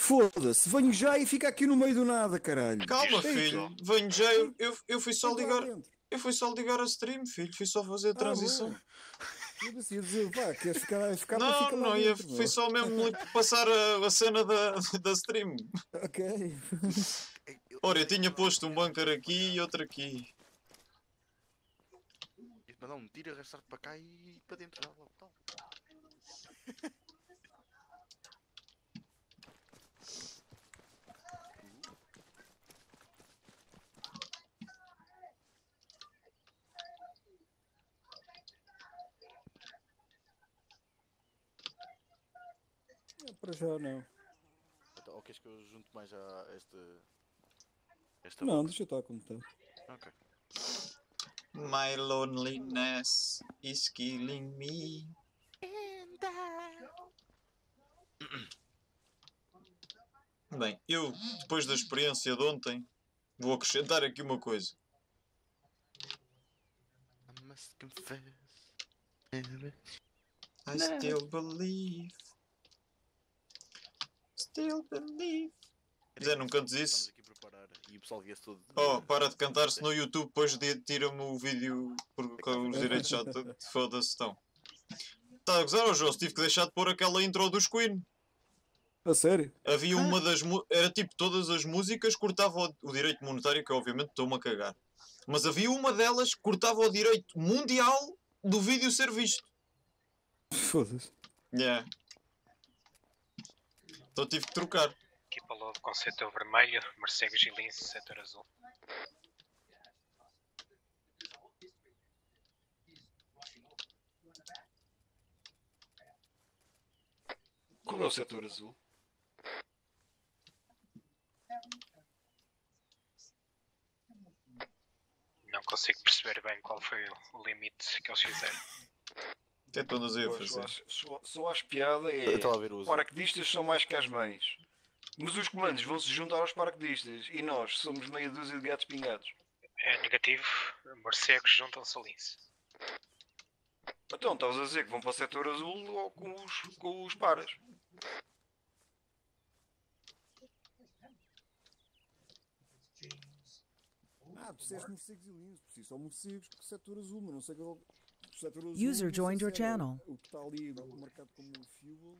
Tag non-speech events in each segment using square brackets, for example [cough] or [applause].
Foda-se, venho já e fica aqui no meio do nada, caralho. Calma, Eita. filho. Venho já. Eu, eu, eu fui só ligar. dentro. Eu fui só ligar a stream, filho. Fui só fazer a Ah, transição. bom. Eu disse, ia dizer, vá, queres ficar, ficar não, não, ia, dentro, fui só mesmo [laughs] passar a, a cena da, da stream. Ok. Ora, eu tinha posto um bunker aqui e outro aqui. Mandar um tiro, arrastar para cá e para dentro. Logo, tal. Não, Para já não. Então, ou queres que eu junte mais a este. Esta Não, boca? deixa estar como está. Ok. My loneliness is killing me. [coughs] Bem, eu, depois da experiência de ontem, vou acrescentar aqui uma coisa. I must confess. I still believe. Still believe. Zé, não cantes Estamos isso? aqui e o pessoal via-se todo. Oh, para de cantar, se no YouTube depois de- tira-me o vídeo porque os direitos já [laughs] foda-se estão. Está a gozar, João? Tive que deixar de pôr aquela intro dos Queen. A sério? Havia uma das. mu- Era tipo todas as músicas cortava o, o direito monetário, que obviamente estou-me a cagar. Mas havia uma delas que cortava o direito mundial do vídeo ser visto. Foda-se. Yeah. Então tive que trocar. Equipa Lobo com setor vermelho, Mercedes e Lince, setor azul. Qual é o setor azul? Não consigo perceber bem qual foi o limite que eles fizeram. O que é que estão a dizer a Pois, Só, fazer? acho- só, só acho piada Eu é. estava a ver o azul. Paraquedistas são mais que as mães. Mas os comandos vão se juntar aos paraquedistas e nós somos meia dúzia de gatos pingados. É negativo, morcegos juntam-se a lince. Então, estavas a dizer que vão para o setor azul ou com os, com os paras. Ah, tu disseste morcegos e por si só morcegos, porque setor azul, mas não sei qual. User joined your channel. O que está ali marcado como fuel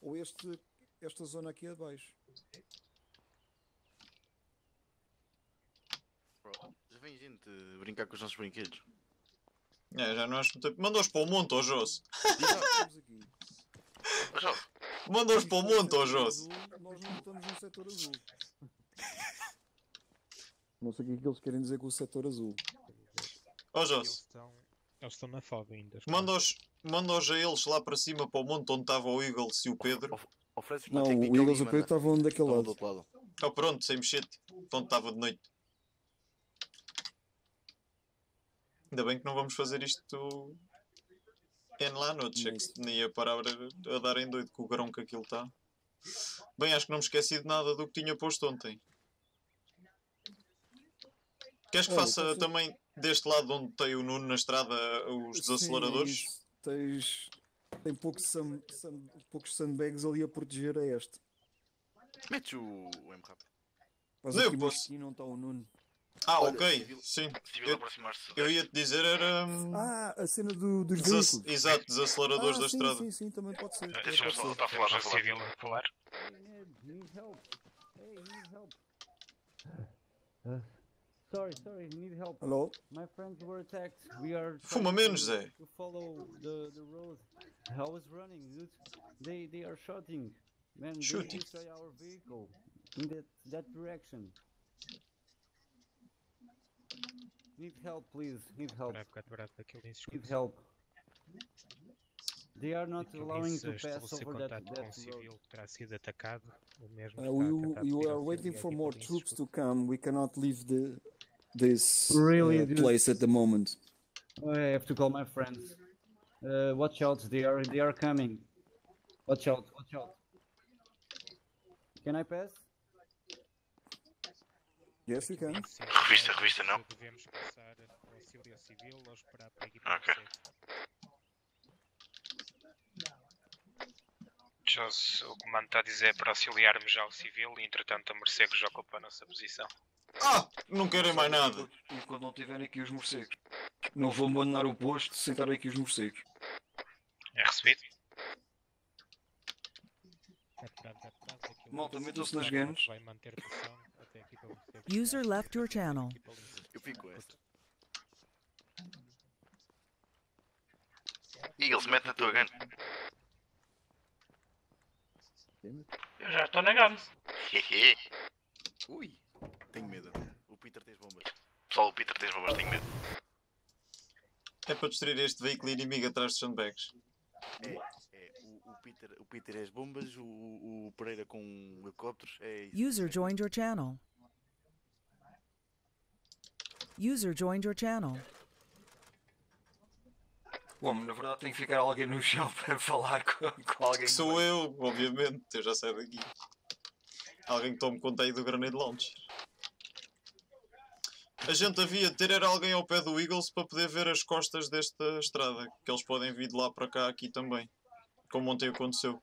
ou este, esta zona aqui abaixo. Bro, Já vem gente brincar com os nossos brinquedos. É, já não acho muito. Manda-os para o monte, ó aqui. Ó, Jó, Manda-os para o monte, ó Setor Joss. azul, Nós não estamos no setor azul. Não sei o que é que eles querem dizer com o setor azul. Ó Eles Joss. estão, eles estão na FOB ainda. os Manda-os manda a eles lá para cima, para o monte onde estava o Eagles e o Pedro. ofereces Não, o Eagles e o Pedro estavam daquele Estavam do lado. outro lado. Oh, pronto, sem mexer-te. Onde estava de noite. Ainda bem que não vamos fazer isto N lá à noite. É que se nem ia parar a, a dar em doido com o grão que aquilo está. Bem, acho que não me esqueci de nada do que tinha posto ontem. Queres que Olha, faça também deste lado onde tem o Nuno na estrada os Sim, desaceleradores? isso. Tens. Tem poucos, sun, sun- poucos sandbags ali a proteger a este. Metes o, o M-Rap. Mas Não, eu aqui posso. aqui não está o Nuno. Ah, Olha, ok. civil- Sim. Civil Eu, eu ia te dizer era. hum, Ah, a cena do, dos desac- veículos. Exato, desaceleradores ah, da sim, estrada. Sim, sim, também pode ser. só ser. estar a falar, a civil a falar. Sorry, sorry, need help. Hello? My friends were attacked. We are Fuma trying menos, to, Zé. to follow the, the road. I was running, dude. They they are shooting. Man, Shooting. they destroy our vehicle in that that direction. Need help, please. Need help. Espera bocado parado para que ele Need help. They are not allowing disse to pass estabelecer over that, that road. civil que terá sido atacado. O mesmo Uh, está a you, tentar you pedir are waiting for more troops to come. We cannot leave the this Really, uh, place at the moment. I have to call my friends. Uh, watch out, they are they are coming. Watch out, watch out. Can I pass? Yes, you can. Revista, revista, não? Devemos passar auxílio civil ou esperar para a Ok. okay. Joss, o comando está a dizer para auxiliarmos já o civil e entretanto a morcego já ocupa a nossa posição. Ah! Não querem mais nada. Enquanto, enquanto não tiverem aqui os morcegos. Não vou abandonar o posto sem estar aqui os morcegos. É recebido? Atrás, aquilo Malta, metam-se nas vai- games. Vai manter pressão até aqui para você. User left your channel. Eu fico com esta. Eagles, mete na tua gun. Eu já estou na. Hehe. [laughs] Ui! Tenho medo. O Peter tem as bombas. Pessoal, o Peter tem as bombas, tenho medo. É para destruir este veículo inimigo atrás de sandbags. É, é. O, o Peter, o Peter é as bombas, o, o o Pereira com helicópteros. É isso. User joined your channel. User joined your channel. Bom, na verdade tem que ficar alguém no chão [laughs] para falar com, com alguém. Que sou eu, obviamente. Eu já saio daqui. Alguém que tome conta aí do Grenade Launcher. A gente havia de ter era alguém ao pé do Eagles para poder ver as costas desta estrada. Que eles podem vir de lá para cá aqui também. Como ontem aconteceu.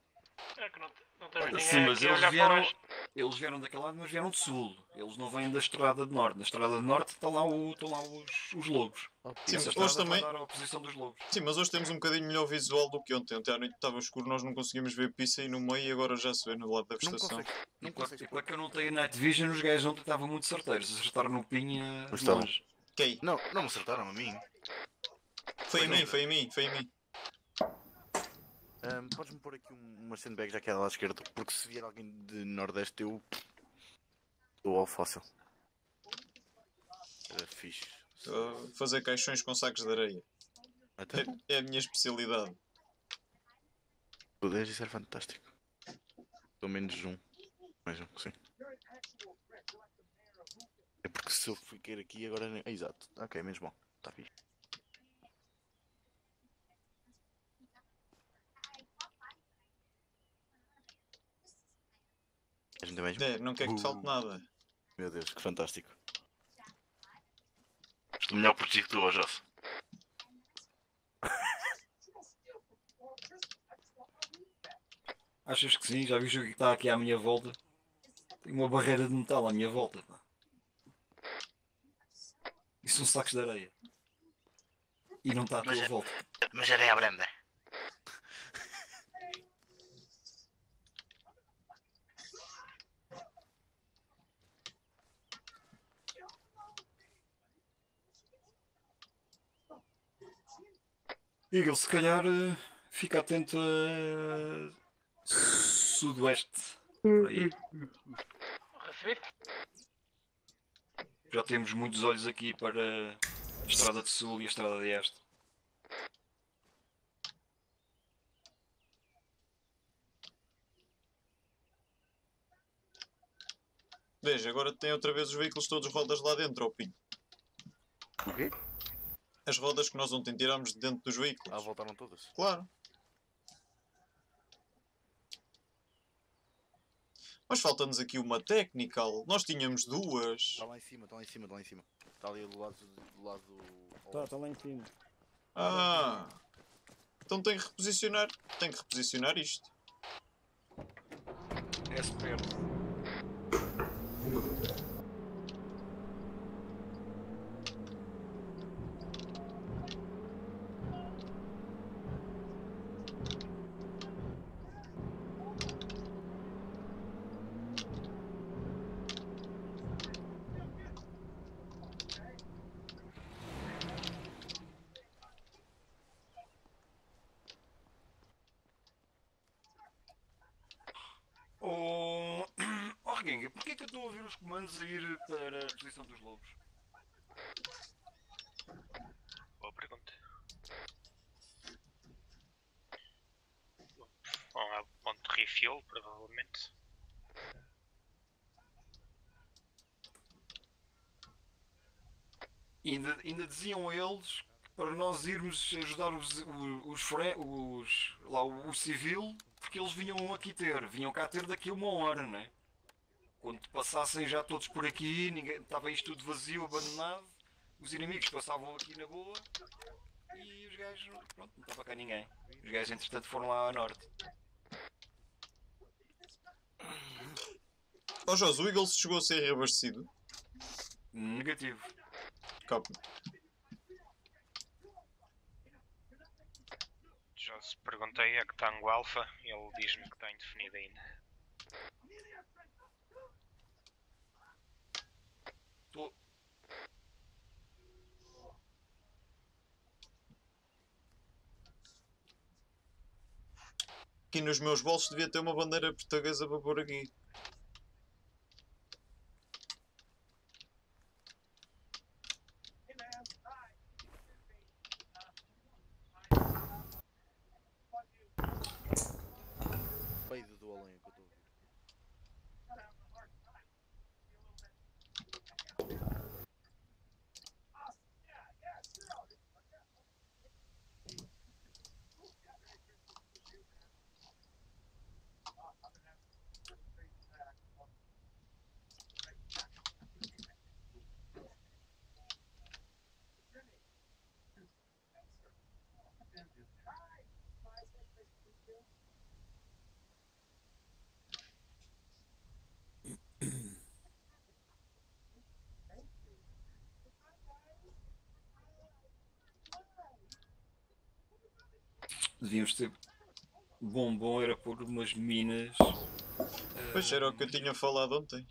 É que não, não Sim, mas eles vieram, eles vieram daquele lado, mas vieram de sul. Eles não vêm da estrada de norte. Na estrada de norte estão lá, o, estão lá os, os lobos. Sim, hoje também- a oposição dos lobos. Sim, mas hoje temos um bocadinho melhor visual do que ontem. Ontem à noite estava escuro, nós não conseguimos ver pista aí no meio e agora já se vê no lado da Não consegues. Não E para, consegues. e para que eu não tenha Night Vision, os gajos ontem estavam muito certeiros. Acertaram no pinha longe. Quem? Não, não me acertaram a mim. Foi em mim, foi em mim, foi em mim. Ahm, Podes-me pôr aqui um, uma sandbag já que é lá à esquerda, porque se vier alguém de nordeste eu. Estou ao fóssil. Era fixe. Uh, fazer caixões com sacos de areia. Até É, é a minha especialidade. puderes, isso era fantástico. Pelo menos um. Mais um, sim. É porque se eu ficar aqui agora. É, exato. Ok, menos mal. Está fixe. Um? É, não quer que te falte Uh. nada. Meu Deus, que fantástico. Estou melhor protegido que tu, ó Joss. [laughs] Achas que sim? Já viste o que está aqui à minha volta? Tem uma barreira de metal à minha volta. pá. Isso são sacos de areia. E não está à tua Mas é- volta. Mas era a Eagle, se calhar eh, fica atento a sudoeste. Aí. Recebido? Já temos muitos olhos aqui para a Estrada de Sul e a Estrada de Este. Veja, agora tem outra vez os veículos todos rodas lá dentro, ó Pinho. O quê? As rodas que nós ontem tirámos de dentro dos veículos. Ah, voltaram todas. Claro. Mas falta-nos aqui uma technical. Nós tínhamos duas. Está lá em cima, está lá em cima, está lá em cima. Está ali do lado do lado. Tá, tá lá em cima. Ah. Então tem que reposicionar. Tem que reposicionar isto. É perto. Oh, oh Reguenga, porquê que eu estou a ouvir os comandos a ir para a posição dos lobos? Boa pergunta. Bom, há ponto de refuel, provavelmente. Ainda, ainda diziam eles para nós irmos ajudar os, os, os, lá, o, o civil, porque eles vinham aqui ter, vinham cá ter daqui a uma hora, não é? Quando passassem já todos por aqui, ninguém, estava isto tudo vazio, abandonado, os inimigos passavam aqui na boa e os gajos. Pronto, não estava cá ninguém. Os gajos entretanto foram lá ao norte. Oh, Jós, o Eagles chegou a ser reabastecido? Negativo. Capa. Jós, perguntei a que tango alfa, ele diz-me que está indefinido ainda. Tô- Aqui nos meus bolsos devia ter uma bandeira portuguesa para pôr aqui. Peido do além que eu estou a ouvir. Devíamos ter. Bom, bom era pôr umas minas. Pois era o que eu tinha falado ontem.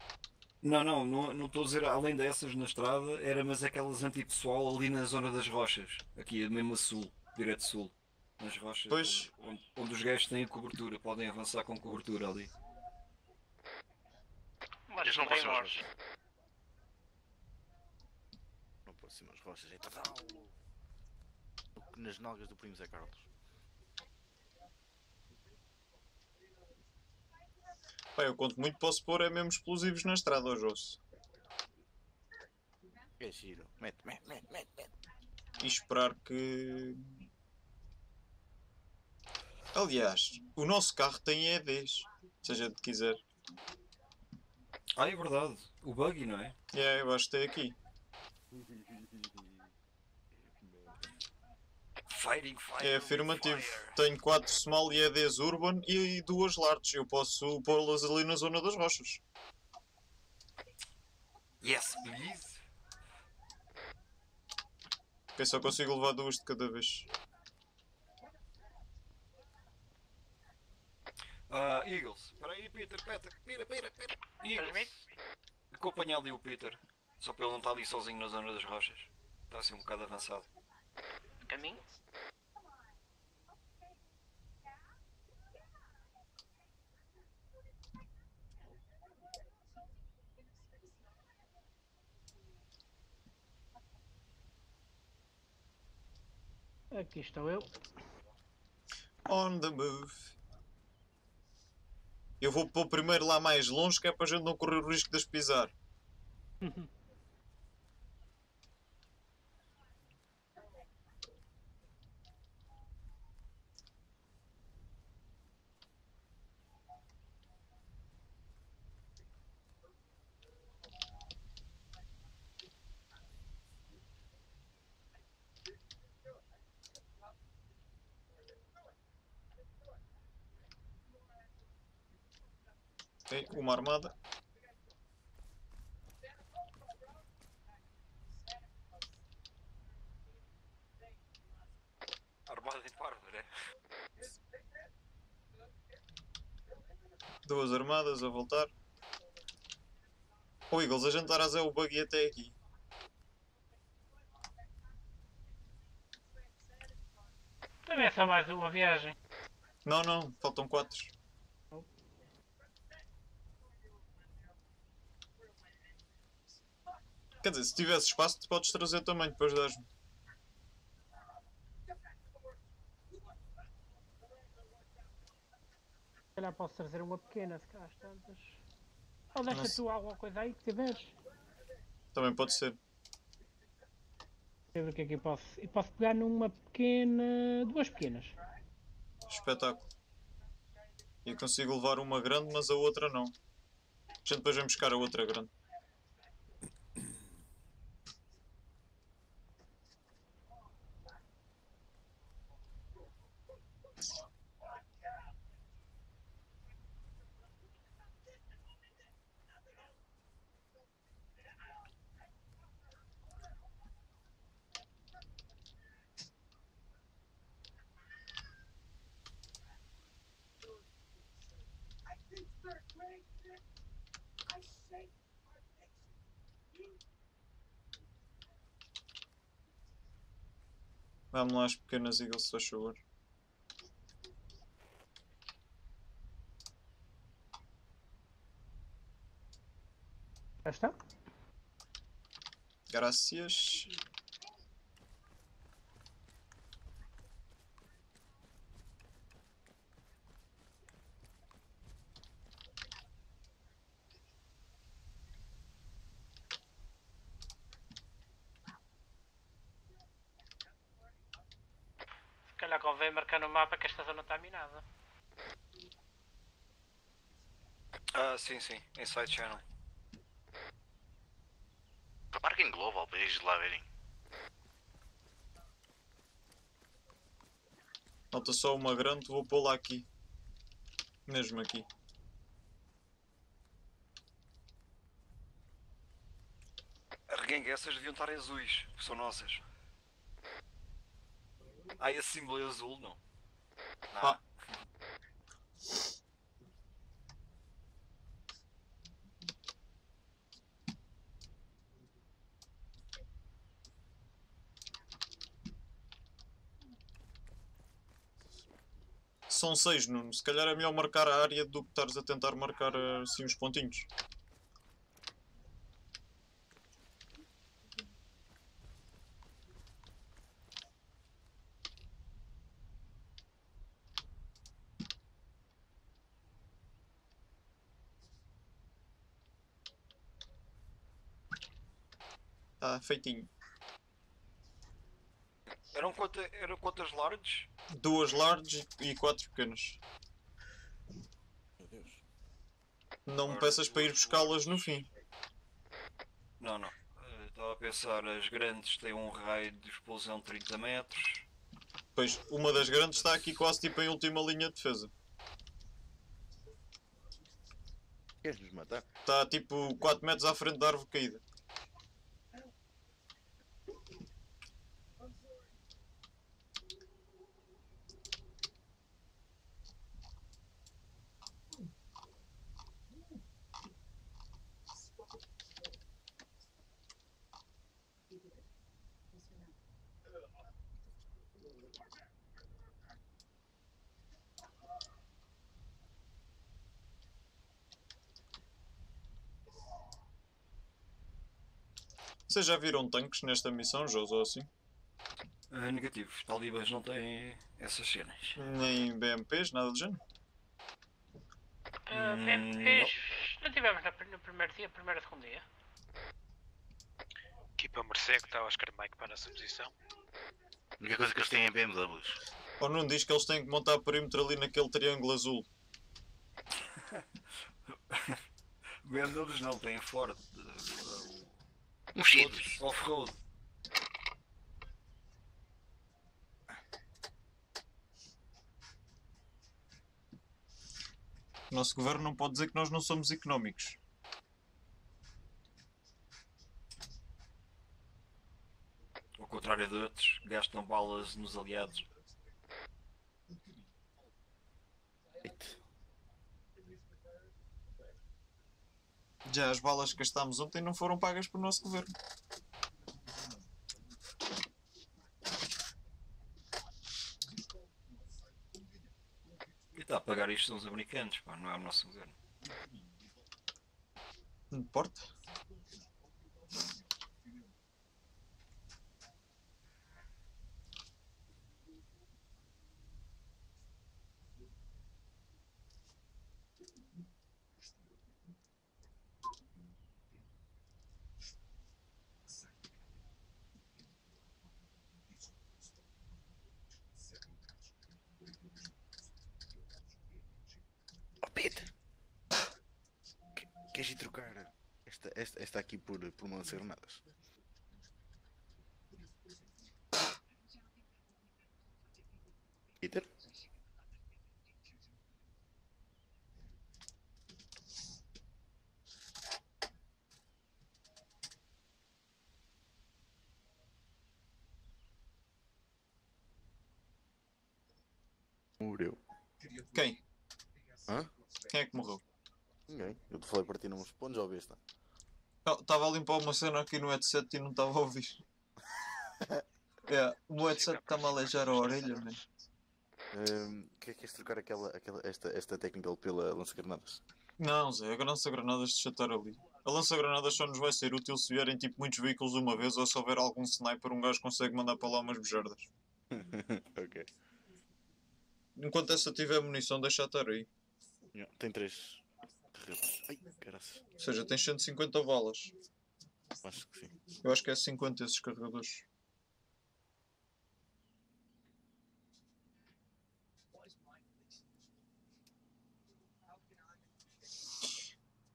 Não, não, não não estou a dizer além dessas na estrada, era mas aquelas antipessoal ali na zona das rochas, aqui mesmo a sul, direto sul, nas rochas, Pois. Onde, onde os gajos têm cobertura, podem avançar com cobertura ali. Mas Eles não tem rochas. Não por cima as rochas. É total. Nas nalgas do primo Zé Carlos. Pá, eu conto muito posso pôr é mesmo explosivos na estrada, ó Josso. É giro. Mete, mete, mete, mete, mete. E esperar que. Aliás, o nosso carro tem EDs. Se a gente quiser. Ah, é verdade, o buggy, não é? É, eu acho que tem aqui. É afirmativo. fire. Tenho 4 small e EDs urban e duas large. Eu posso pô-las ali na zona das rochas. Yes, please. Porque só consigo levar duas de cada vez. Ah, Eagles, espera aí, Peter, Peter, Peter, Peter, Peter. Eagles. Acompanha ali o Peter, só para ele não estar ali sozinho na zona das rochas. Está assim um bocado avançado. Caminho? Aqui estou eu. On the move. Eu vou pôr primeiro lá mais longe que é para a gente não correr o risco de as pisar. [laughs] Ok, uma armada. Armada de parvo, né? Duas armadas a voltar. Ô Eagles, a gente o buggy até aqui. Também é só mais uma viagem. Não, não, faltam quatro. Quer dizer, se tivesse espaço, tu podes trazer também, depois das-me. Se calhar posso trazer uma pequena, se calhar tantas. Ou deixa Nossa. tu alguma coisa aí que tiveres. Também pode ser. Deixa ver o que é que eu posso. Eu posso pegar numa pequena. duas pequenas. Espetáculo. E consigo levar uma grande, mas a outra não. A gente depois vem buscar a outra grande. Vamos lá às pequenas Eagles, se faz favor. Já está? Graças. Calhar convém marcar no mapa que esta zona está minada. Ah, sim, sim. Inside Channel. Marquem Global para eles lá verem. Falta só uma grande, vou pô-la aqui. Mesmo aqui. Reguengue, essas deviam estar azuis, que são nossas. Ah, esse símbolo é azul, não? Ah. São seis, Nuno. Se calhar é melhor marcar a área do que estares a tentar marcar assim os pontinhos. Tá feitinho. Eram, quanta, eram quantas larges? Duas larges e quatro pequenas. Meu Deus. Não me peças para ir buscá-las no fim. Não, não. Eh, Estava a pensar, as grandes têm um raio de explosão de 30 metros. Pois, uma das grandes está aqui quase tipo em última linha de defesa. Queres nos matar? Está tipo 4 metros à frente da árvore caída. Vocês já viram tanques nesta missão, José, ou assim? Eh, negativo. Talibãs não têm essas cenas. Nem BMPs, nada do género? Uh, Hum, BMPs, não tivemos na- no primeiro dia, primeiro ou segundo dia. Equipa Mercê que está Oscar Mike para a nossa posição. A única coisa que eles têm é BMWs. Ou não diz que eles têm que montar perímetro ali naquele triângulo azul? [laughs] BMWs não têm Ford. Um. Todos off-road. O nosso governo não pode dizer que nós não somos económicos. Ao contrário de outros, gastam balas nos aliados. Já as balas que gastámos ontem não foram pagas pelo nosso governo. E está a pagar isto são os americanos, pá, não é o nosso governo. Não importa. Oh, Peter! Que- Queres ir trocar esta, esta, esta aqui por, por uma granadas? Peter? Morreu. Quem? Hã? Quem é que morreu? Ninguém. Eu te falei para ti não me respondes, ó besta. Estava a limpar uma cena aqui no headset e não estava a ouvir. [laughs] É, o headset está-me a aleijar a orelha, mano. Hum, que é que és trocar aquela, aquela, esta, esta técnica pela lança-granadas? Não, Zé, a lança-granadas de chatar ali. A lança-granadas só nos vai ser útil se vierem tipo muitos veículos de uma vez ou se houver algum sniper, um gajo consegue mandar para lá umas bejardas. [laughs] ok. Enquanto essa tiver munição, deixa estar aí. Yeah, tem três. Ai. Ou seja, tens 150 balas. Acho que sim. Eu acho que é 50 esses carregadores.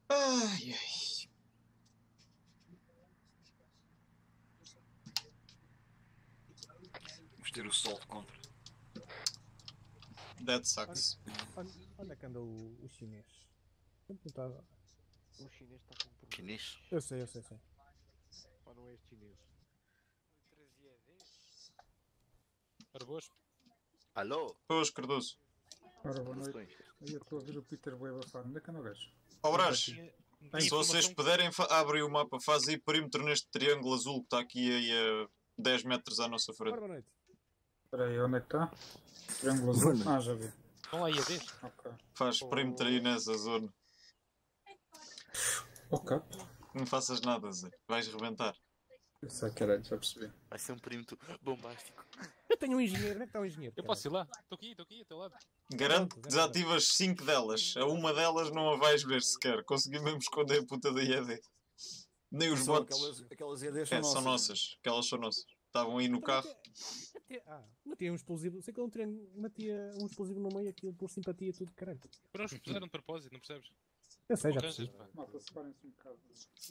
Ai, ai. Vamos ter o sol de contra. That sucks. Onde, onde é que anda o, o chinês? O chinês está com um problema. Chinês? Eu sei, eu sei, sei. Ou não é este chinês? Ora boas. Alô? Boas, Cardoso. Ora, boa noite. Eu estou a ver o Peter Web a falar. Onde é que anda o gajo? Ó Brás, se vocês puderem, abrem o mapa, faz aí perímetro neste triângulo azul que está aqui aí a 10 metros à nossa frente. boa noite. Espera aí, onde é que está? Triângulo azul? Ah, já vi. Estão aí a ver? Ok. Faz perímetro aí nessa zona. Ok. Não faças nada, Zé. Vais rebentar. Sei, caralho, já percebi. Vai ser um perímetro bombástico. Eu tenho um engenheiro, onde é que está o engenheiro? Eu posso ir lá? Estou aqui, estou aqui, ao teu lado. Garanto que desativas 5 delas. A uma delas não a vais ver sequer. Consegui mesmo esconder a puta da IED. Nem os São bots. aquelas- aquelas IEDs É, são são nossas. nossas. Aquelas são nossas. Estavam aí no carro. Metia- Ah, metia um explosivo. Sei que eu não treino, metia um explosivo no meio, aquilo por simpatia, tudo caralho. Para os puseram de propósito, não percebes? Eu sei, já. Malta, separem-se um bocado.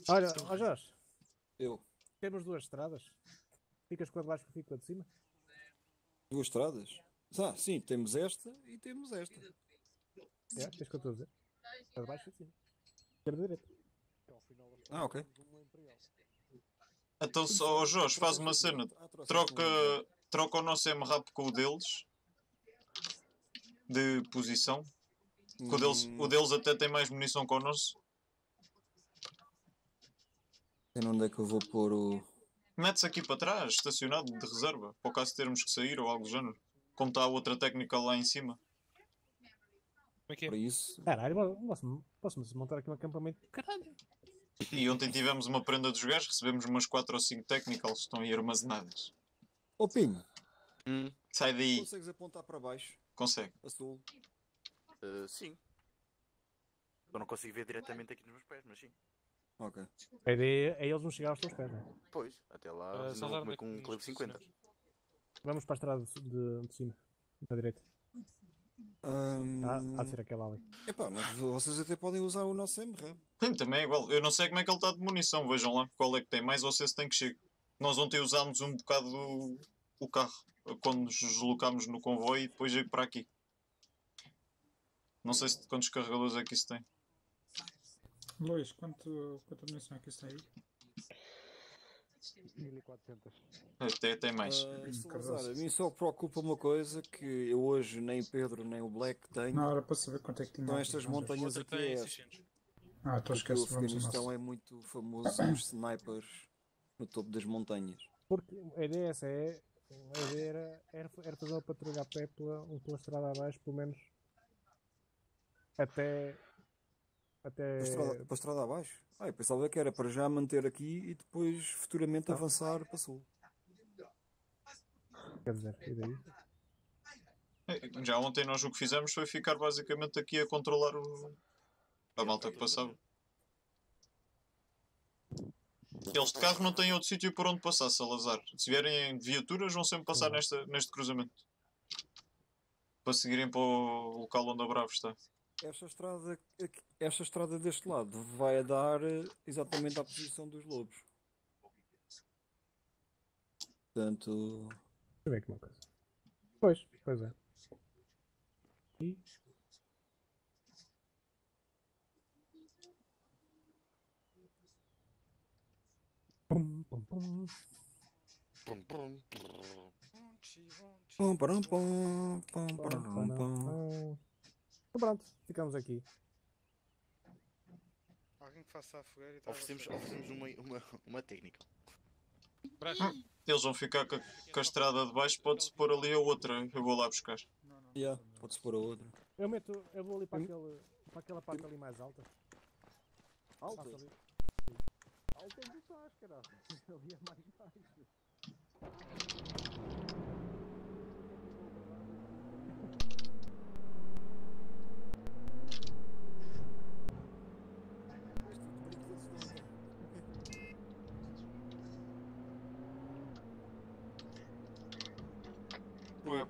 Olha, ó Jorge. Eu. Temos duas estradas. Ficas com a de baixo que eu fico com a de cima. Duas estradas? Ah, sim, temos esta e temos esta. É, tens que eu estou a dizer. A de baixo e de cima. Esquerda direita. Ah, ok. Então só, ó Jorge, faz uma cena. Troca, troca o nosso M-Rap com o deles. De posição. Que O deles, o deles até tem mais munição que o nosso. Sei onde é que eu vou pôr o. Mete-se aqui para trás, estacionado, de reserva. Para o caso de termos que sair ou algo do género. Como está a outra técnica lá em cima. Como é que é? Para isso. Caralho, posso, posso montar aqui um acampamento. Caralho. E ontem tivemos uma prenda dos gajos, recebemos umas 4 ou 5 technicals, estão aí armazenadas. Ô Pinho, Sai daí. consegues apontar para baixo? Consegue. A sul. Uh, sim. Eu não consigo ver diretamente aqui nos meus pés, mas sim. Ok. A ideia é eles não chegar aos teus pés, não é? Pois, até lá vou lá comer com um clipe 50. Vamos para a estrada de, de- cima. Da direita. Hum... Há, há de ser aquela ali. Epá, mas vocês até podem usar o nosso MRAM. Sim, também é igual. Eu não sei como é que ele está de munição. Vejam lá qual é que tem mais ou se esse tem que chegar. Nós ontem usámos um bocado o, o carro quando nos deslocámos no comboio e depois veio para aqui. Não sei se quantos carregadores é que isso tem. Luís, quanto, quanta munição é que isso tem aí? 1400. Tem, tem mais. Ah, Salazar, a mim só preocupa uma coisa que eu hoje nem Pedro nem o Black tenho. Não, era para saber quanto é que tinha. São estas montanhas aqui. É. Ah, então Porque esquece, o Afeganistão é muito famoso os snipers no topo das montanhas. Porque a ideia é essa é. A ideia era, era, era fazer uma patrulha a pé pela, um pela estrada abaixo, pelo menos. Até. Até. Para a estrada, para a estrada abaixo? Ah, eu pensava que era para já manter aqui e depois futuramente avançar para sul. Quer dizer, e daí? É, Já ontem nós o que fizemos foi ficar basicamente aqui a controlar o... a malta que passava. Eles de carro não têm outro sítio por onde passar, Salazar. Se vierem em viaturas, vão sempre passar nesta, neste cruzamento. Para seguirem para o local onde a Bravo está. Esta estrada, esta estrada deste lado vai dar eh, exatamente à posição dos lobos. Portanto, Deixa eu ver aqui uma coisa. Pois, pois é. E. Pum, pum, pum. Pum, pum, Pum, param, pum, pum, param, pum. Então pronto, ficamos aqui. Alguém que faça a fogueira e traga Oferecemos, a fogueira. oferecemos uma, uma, uma técnica. Eles vão ficar com a, com a estrada de baixo, pode-se pôr ali a outra. Eu vou lá buscar. Yeah, pode-se pôr a outra. Eu meto, eu vou ali para, aquele, para aquela parte ali mais alta. Alta? Alta onde estás, caralho. Ali é [laughs] mais baixo.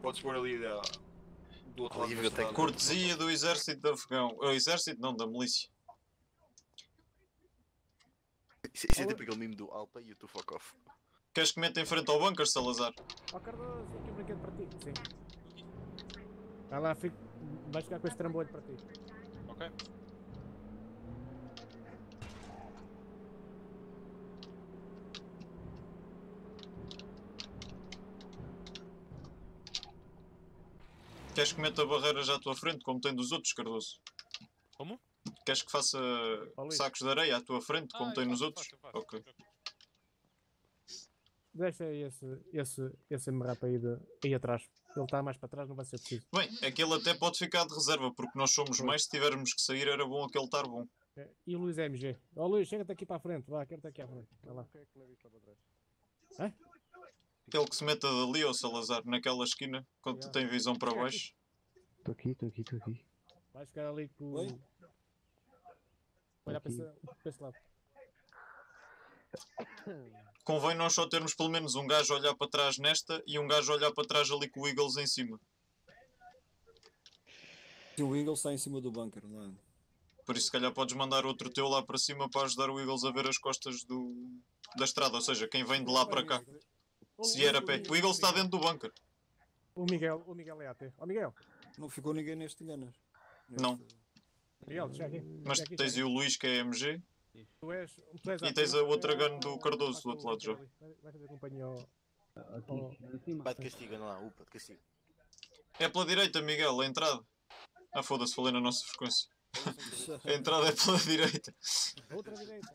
Podes pôr ali da, do outro lado da Alívio estrada. Cortesia do exército afegão. O exército não, da milícia. Isso, isso é tipo aquele meme do Alpa e o tu fuck off. Queres que meta em frente ao bunker, Salazar? Ó Cardoso, aqui um brinquedo para ti. Sim. Vai lá, fico, vais ficar com este trambolho para ti. Ok. Queres que meta barreiras à tua frente, como tem dos outros, Cardoso? Como? Queres que faça sacos de areia à tua frente, como Ah, tem nos faço, outros? faço, faço. Ok. Deixa esse, esse, esse MRAP aí, de, aí atrás. Ele está mais para trás, não vai ser preciso. Bem, aquele até pode ficar de reserva, porque nós somos mais. Se tivermos que sair, era bom aquele estar bom. É, E o Luís MG. Ó Luís, chega-te aqui para a frente. Vá, quero-te aqui à frente. Vai lá. Quem é que leva lá para trás? Hã? Aquele que se meta dali, ao Salazar, naquela esquina, quando tu tem visão para baixo. Estou aqui, estou aqui, estou aqui. Vais ficar ali com. Oi? Olha para esse, para esse lado. Convém nós só termos pelo menos um gajo a olhar para trás nesta e um gajo a olhar para trás ali com o Eagles em cima. E o Eagle está em cima do bunker, lá. Por isso, se calhar, podes mandar outro teu lá para cima para ajudar o Eagles a ver as costas do, da estrada. Ou seja, quem vem de lá para cá. Se vier a pé. O Eagles está dentro do bunker. O Miguel, o Miguel é AT. Ó Miguel, Não ficou ninguém neste enganas. Não. Miguel, chega aqui. Mas aqui, tens aí o Luís que é MG. Tu és, tu és E tens a outra gun do Cardoso do outro lado já. Miguel ali. Vai- fazer companhia ao. Vai de castigo, anda lá, upa, de castigo. É pela direita, Miguel, a entrada. Ah, foda-se, falei na nossa frequência. [laughs] A entrada é pela direita. Outra direita.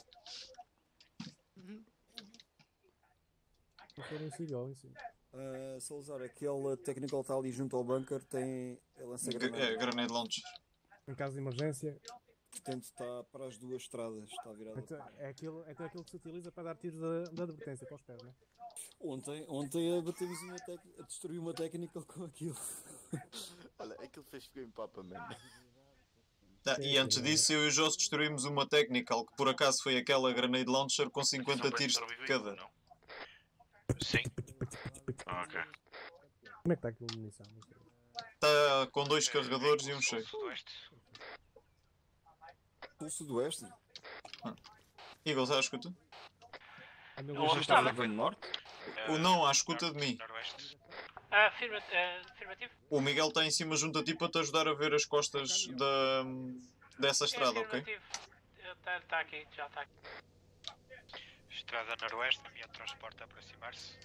Se for em em cima. Ah, Salazar, aquele technical está ali junto ao bunker, tem. É lança É, granada. launcher. Em caso de emergência, Portanto, está para as duas estradas, está virado. então, é aquilo, é aquilo que se utiliza para dar tiros de, de advertência para os pés, não é? Ontem, ontem batemos uma tec... a destruir uma technical com aquilo. [laughs] Olha, aquilo fez ficou em papa, mano. Tá, e antes disso, eu e o Joss destruímos uma technical que por acaso foi aquela grenade launcher com 50 tiros de cada. Sim. Ah, ok. Como é que está aquilo de munição? Está com dois carregadores e um cheio. Sudoeste. O sudoeste? Eagles, à escuta? A minha Não, luz onde está estava? No norte? O não, à escuta de mim. Noroeste. Ah, ah, afirmativo? O Miguel está em cima junto a ti para te ajudar a ver as costas da, dessa estrada, é ok? afirmativo. Está tá aqui, já está aqui. Estrada Noroeste, caminhão de transporte a aproximar-se.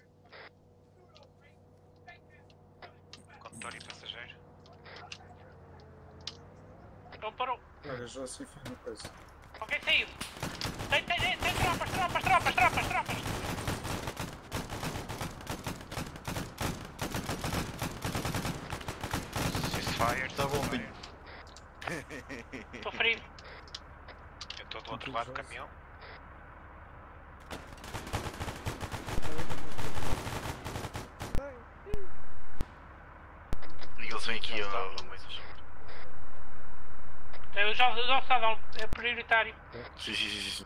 Condutor e passageiro. Não parou. Olha, já assim fiz uma coisa. Ok, saiu. Tem, tem, tem, tem tropas, tropas, tropas, tropas, tropas. Ceasefire. Está bom, Pinho. Estou ferido. Eu estou do outro lado do caminhão. Eles vêm aqui ao. Eu já, já estava é prioritário. Sim, sim, sim, sim.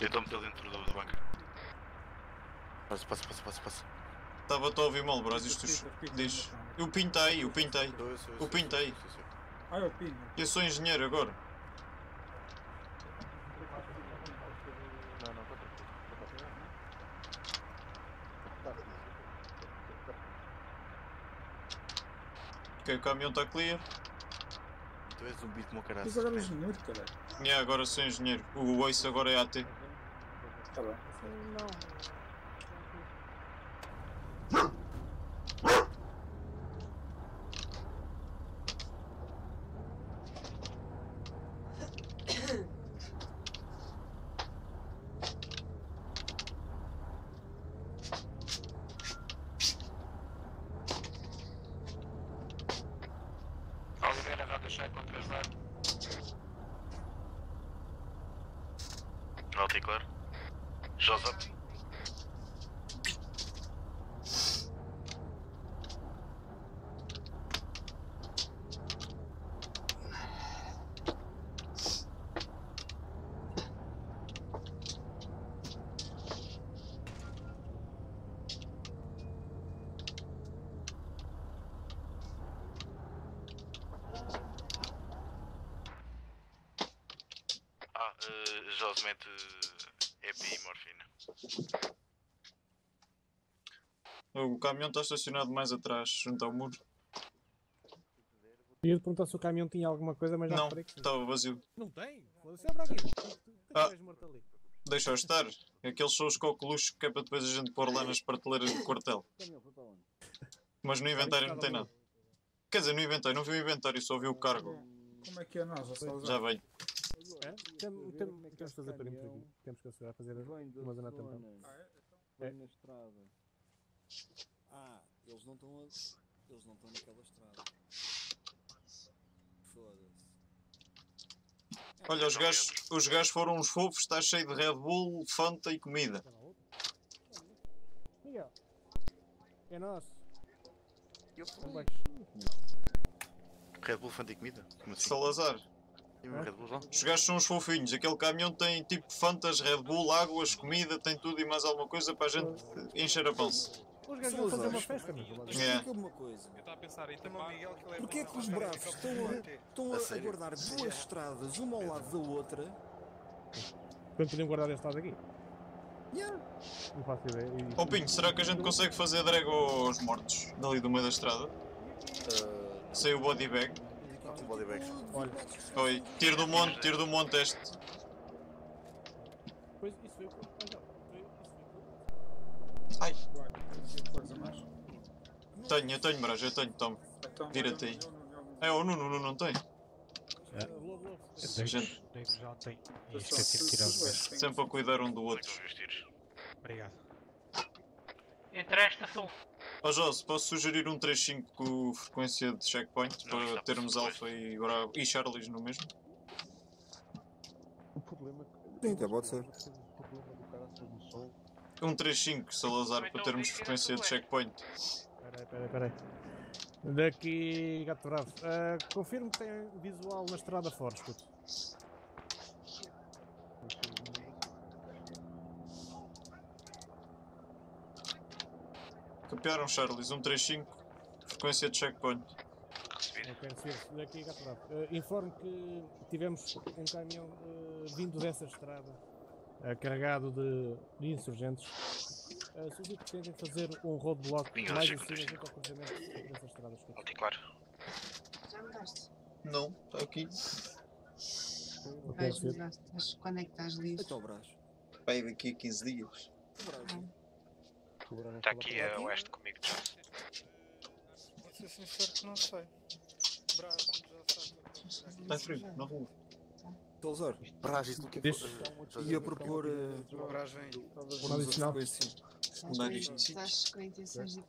Eu estou metendo dentro do, do bunker. Passa, passa, passa, passa, passa. Estava-te a ouvir mal, Bros. Isto diz. Eu, sou eu, Pinho eu, eu. Ah. Eu sou engenheiro agora. Não, não, contra contra Ok, o caminhão está clear. Tu és um beat como caralho. Mas agora é engenheiro, caralho. E agora sou engenheiro. O Ace agora é AT. Está bem. Alto e claro. Joseph. Ah, uh, Jos mete EPI e morfina. O caminhão está estacionado mais atrás, junto ao muro. Ia-te perguntar se o caminhão tinha alguma coisa, mas já Não, estava vazio. Não tem? Foda-se, é para aqui. Ah. Ali. Deixa-o estar. Aqueles são os coqueluches que é para depois a gente pôr lá nas prateleiras do quartel. Mas no inventário não tem nada. Quer dizer, no inventário, não vi o inventário, só vi o cargo. Como é que é nós? Ó Já vem. É? Tem- tem- Temos que fazer perímetro aqui. Temos que assegurar fazer uma zona tampão. Vem na estrada. Ah, eles não estão a... Eles não estão naquela estrada. Foda-se. Olha, os gajos, os gajos foram uns fofos, está cheio de Red Bull, Fanta e comida. Miguel. É nosso. Vamos baixo. Red Bull Fanta e comida? Como assim? Salazar. Os gajos são uns fofinhos. Aquele caminhão tem tipo Fantas, Red Bull, águas, comida, tem tudo e mais alguma coisa para a gente encher a pança. Os gajos vão fazer uma festa, meu. É. Explica-me uma coisa. Eu estava a pensar em tapar. Porquê é que os bravos estão a, estão A guardar duas estradas, uma ao lado da outra? Quando podiam guardar este lado aqui? Yeah. Não faço ideia. E- Ó Pinho, será que a gente consegue fazer drag aos mortos dali do meio da estrada? Sem o body bag? Um body bag. Olha. Oi, tiro do monte, tiro do monte este. Pois isso foi o que Ai? Tenho, eu tenho, Brás, eu tenho, toma. Então, Vira-te aí. É, o Nuno, Nuno não tem. Logo, logo. Gente, já tem. E esqueci de tirar os gajos. sempre a cuidar um do outro. Obrigado. Entre esta sul. Ó Joss, posso sugerir um 3.5 com frequência de checkpoint Não, para está termos Alpha e, Bravo, e Charlies no mesmo? O problema é que. Sim, até pode ser. 135, Salazar, para termos frequência de checkpoint. Peraí, peraí, peraí. Daqui, gato bravo. Uh, confirmo que tem visual na estrada fora, escuto. Copiaram, Charles, 135, frequência de checkpoint. Recebido. Daqui, gato bravo. Uh, informo que tivemos um caminhão uh, vindo dessa estrada carregado de, de insurgentes. Uh, Solicito que tentem fazer um roadblock Vinha, mais junto ao cruzamento dessa estrada, escuto. Alto e claro. Já mudaste? Não, está aqui. Vais mudar. Quando é que estás livre? Então, Brás. Vai daqui a 15 dias. Está aqui a oeste comigo já. Vou ser sincero que não sei. Bravo, já sabe. Está frio, na rua. Isso não quer Deixa- ia propor... Uh. Um adicional. Ir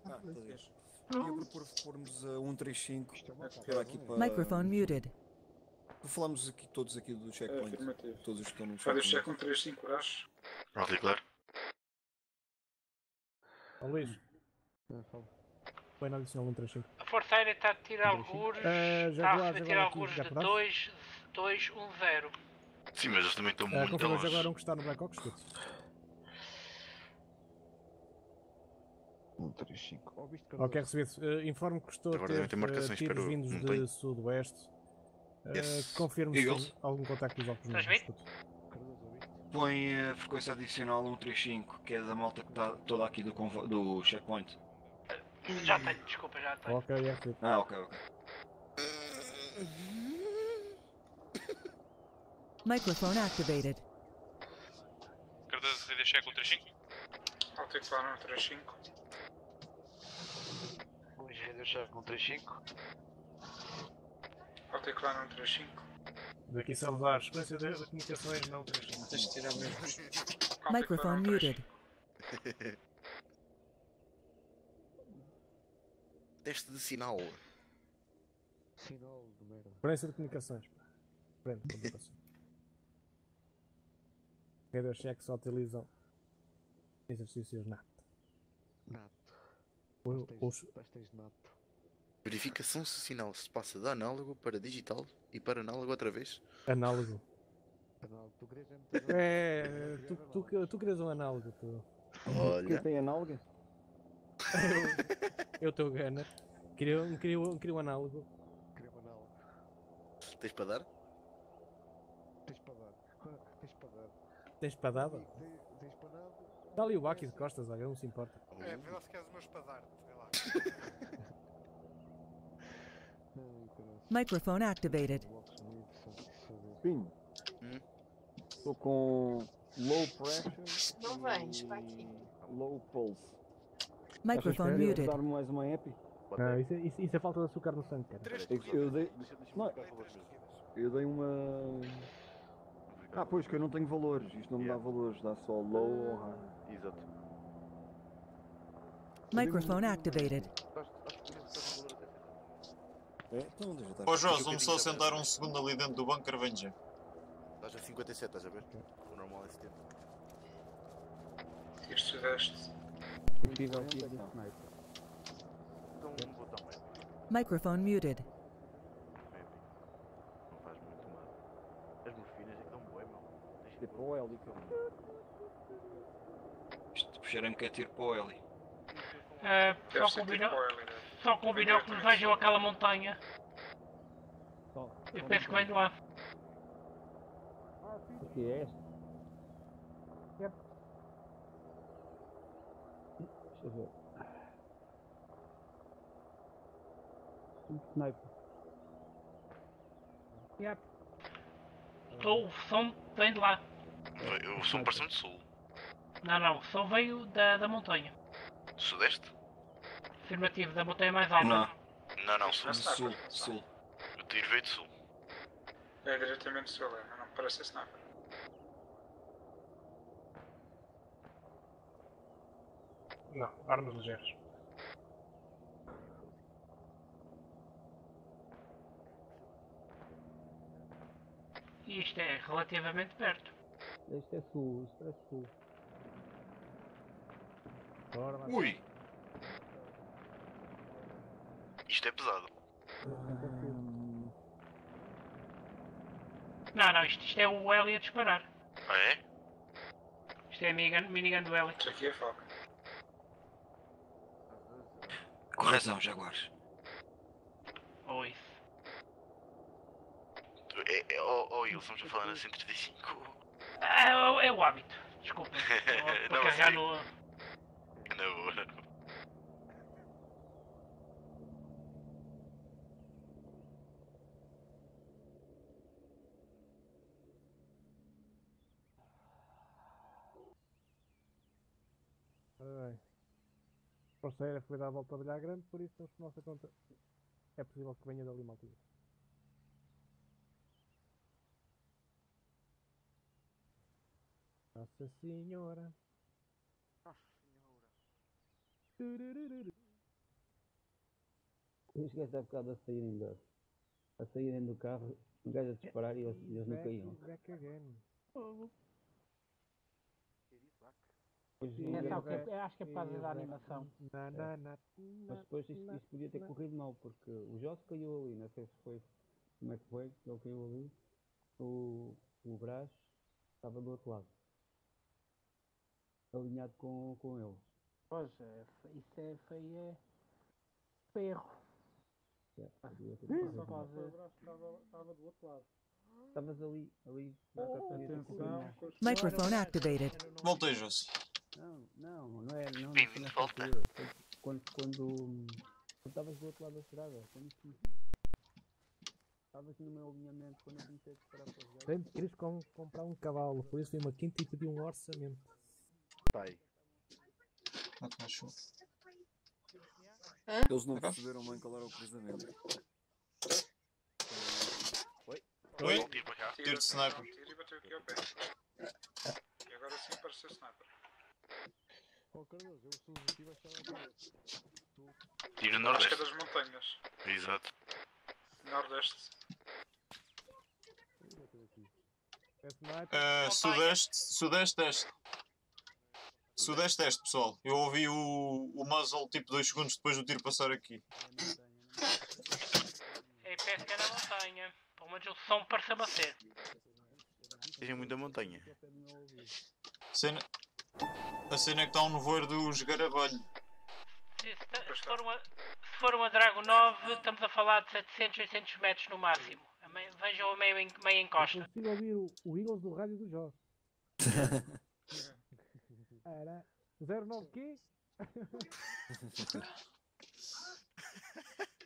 para ah, a. Ia propor pormos uh, um 3.5 para aqui para... Microphone muted. Falamos aqui todos aqui do É checkpoint. afirmativo. Todos os que estão no Vai deixar checkpoint. com 3, 5 Brás. Alto e claro. Ó Luís, É, fala. põe na adicional um 35. A Força Aérea está a tirar algures. Eh, está a tirar algures de para 2, 2, 1, 0. Sim, mas eles também estão Uh, muito longe. agora um que está no Black Ops, escuto. 3-5. Ó, viste que Ok, recebido. Uh, informo que estou Agora a ter ter uh, tiros vindos de tenho. sudoeste. Uh, Yes. confirmo se algum contacto dos óculos escuto. Põe a frequência adicional 135, que é da malta que está toda aqui do, convo- do checkpoint. Já tenho, desculpa, já tenho. Ok, é recebido. Ah, ok, ok. Microphone activated. Cardoso, deixar com o 35? Alto e claro, um 3, 5. Luís, render chefe com 3-5. Alto e claro, um 3, 5. Daqui Salvador, sequência de de comunicações não 35. Tens de tirar mesmo. Microphone muted. [laughs] Teste de sinal. Sinal de merda. Experiência de comunicações. pá. Frente, comunicação. Cada cheque só utilizam exercícios nato. Nato. O- Pastéis, de nato. Verificação se o sinal se passa de análogo para digital e para análogo outra vez. Análogo. Análogo, tu querias é [laughs] É, [laughs] tu, tu, tu querias um análogo, tu. Olha. Quem tem análogo? [laughs] Eu estou gunner. Queria, um- queria, um- queria um análogo. Queria um análogo. Tens para dar? Tens para dar. Tens para dar. Tens espadada? Para dar. Dá ali o Baki de costas, olha, não se importa. É, vê lá [laughs] se queres meu espadarte, vê lá. Microphone activated. Pinho. Hum? Estou com low pressure. Não vens, para aqui. Low pulse. Microphone que muted. dar-me mais uma epi? Ah, isso, é- isso, isso é falta de açúcar no sangue, cara. Três Eu, eu dei. Não, eu dei uma. Ah, pois que eu não tenho valores. Isto não me dá Yeah. valores, dá só low ou high. Exato. Microphone activated. É? Então deixa estar. Ó Jorge, vamos só sentar um segundo ali dentro do bunker, vem já. Estás a 57, estás a ver? O normal é 70. E estudeste. Tive aqui de sniper. Então um botão médio. Microphone muted. Médio. Não faz muito mal. As morfinas é que dão bué, meu. Deixa Tipo o Hélio, cara. Isto puxaram que é tiro para o Eli. Ah, Deve só oily, né? só combinou que nos vejam aquela montanha. Só, Eu penso que vem de lá. O que é este? Yep. Deixa eu ver. Um sniper. Yep. O som vem de lá. Eu sou um parção de sul. Não, não, o som veio da, da montanha. Sudeste? Afirmativo, da montanha mais alta. Não, Não, não, sul. sul, sul. O tiro veio de sul. É diretamente sul, é, mas não parece ser sniper. Não, armas ligeiras. E isto é relativamente perto. Este é sul, isto é sul. Bora, vai. Ui! Isto é pesado. Não, não, isto, isto é o Eli a disparar. Ah é? Isto é a minigun, minigun do Eli. Isto aqui é foco. Correção, Jaguares. Ou isso. É, é, oh, oh, Will, estamos a falar na 135. Ah, é, o- é o hábito. Desculpa. [laughs] Vou Não, carregar no. Na boa. Ora bem. Força Aérea foi dar a volta a Bilhar Grande, por isso estamos por nossa conta. É possível que venha dali maltinha. Nossa Senhora. Turururu. Eu esqueci há bocado a saírem da. a saírem do carro, um gajo a disparar e eles, eles não caíam. back again. É é- acho que é por causa da animação. Na, na, na, Mas depois isto, isto podia ter corrido mal, porque o Joss caiu ali, não sei se foi como é que foi, ele caiu ali, o, o Brás estava do outro lado. Alinhado com, com eles. Pois, é, isso é, foi é, foi erro. Yeah, podia ter Hum, Estava do outro lado. Estavas ali, ali, Oh, atenção. Microphone activated. Voltei, Josi. Não, não, não é, não Bem-vindo nessa de volta. Quando, quando, estavas do outro lado da estrada, quando estavas no meu alinhamento, quando eu comecei a disparar para os gajos. Com, comprar um cavalo, por isso uma quinta e pedi um orçamento. Pai. Eles não perceberam bem qual era o cruzamento. Oi? Tiro para cá. Tiro de sniper. Tiro e bateu aqui ao pé. E agora sim pareceu sniper. Oh Cardoso, eu sou achava que Tiro Acho que é nordeste. das montanhas. Exato. Nordeste. É. Ah, sudeste, sudeste, este. Sudeste, este, pessoal. Eu ouvi o, o muzzle tipo 2 segundos depois do tiro passar aqui. É que é na montanha. Pelo menos o som pareceu-me a ser. Tem muita montanha. Cena... A cena é que está um nevoeiro dos Garabalho. Se, se- se for uma, se for uma Drago 9, estamos a falar de 700, 800 metros no máximo. Vejam a meio, meio encosta. Eu consigo ouvir o, o Eagles do rádio do Jó. [laughs] Era 09 quê? [laughs]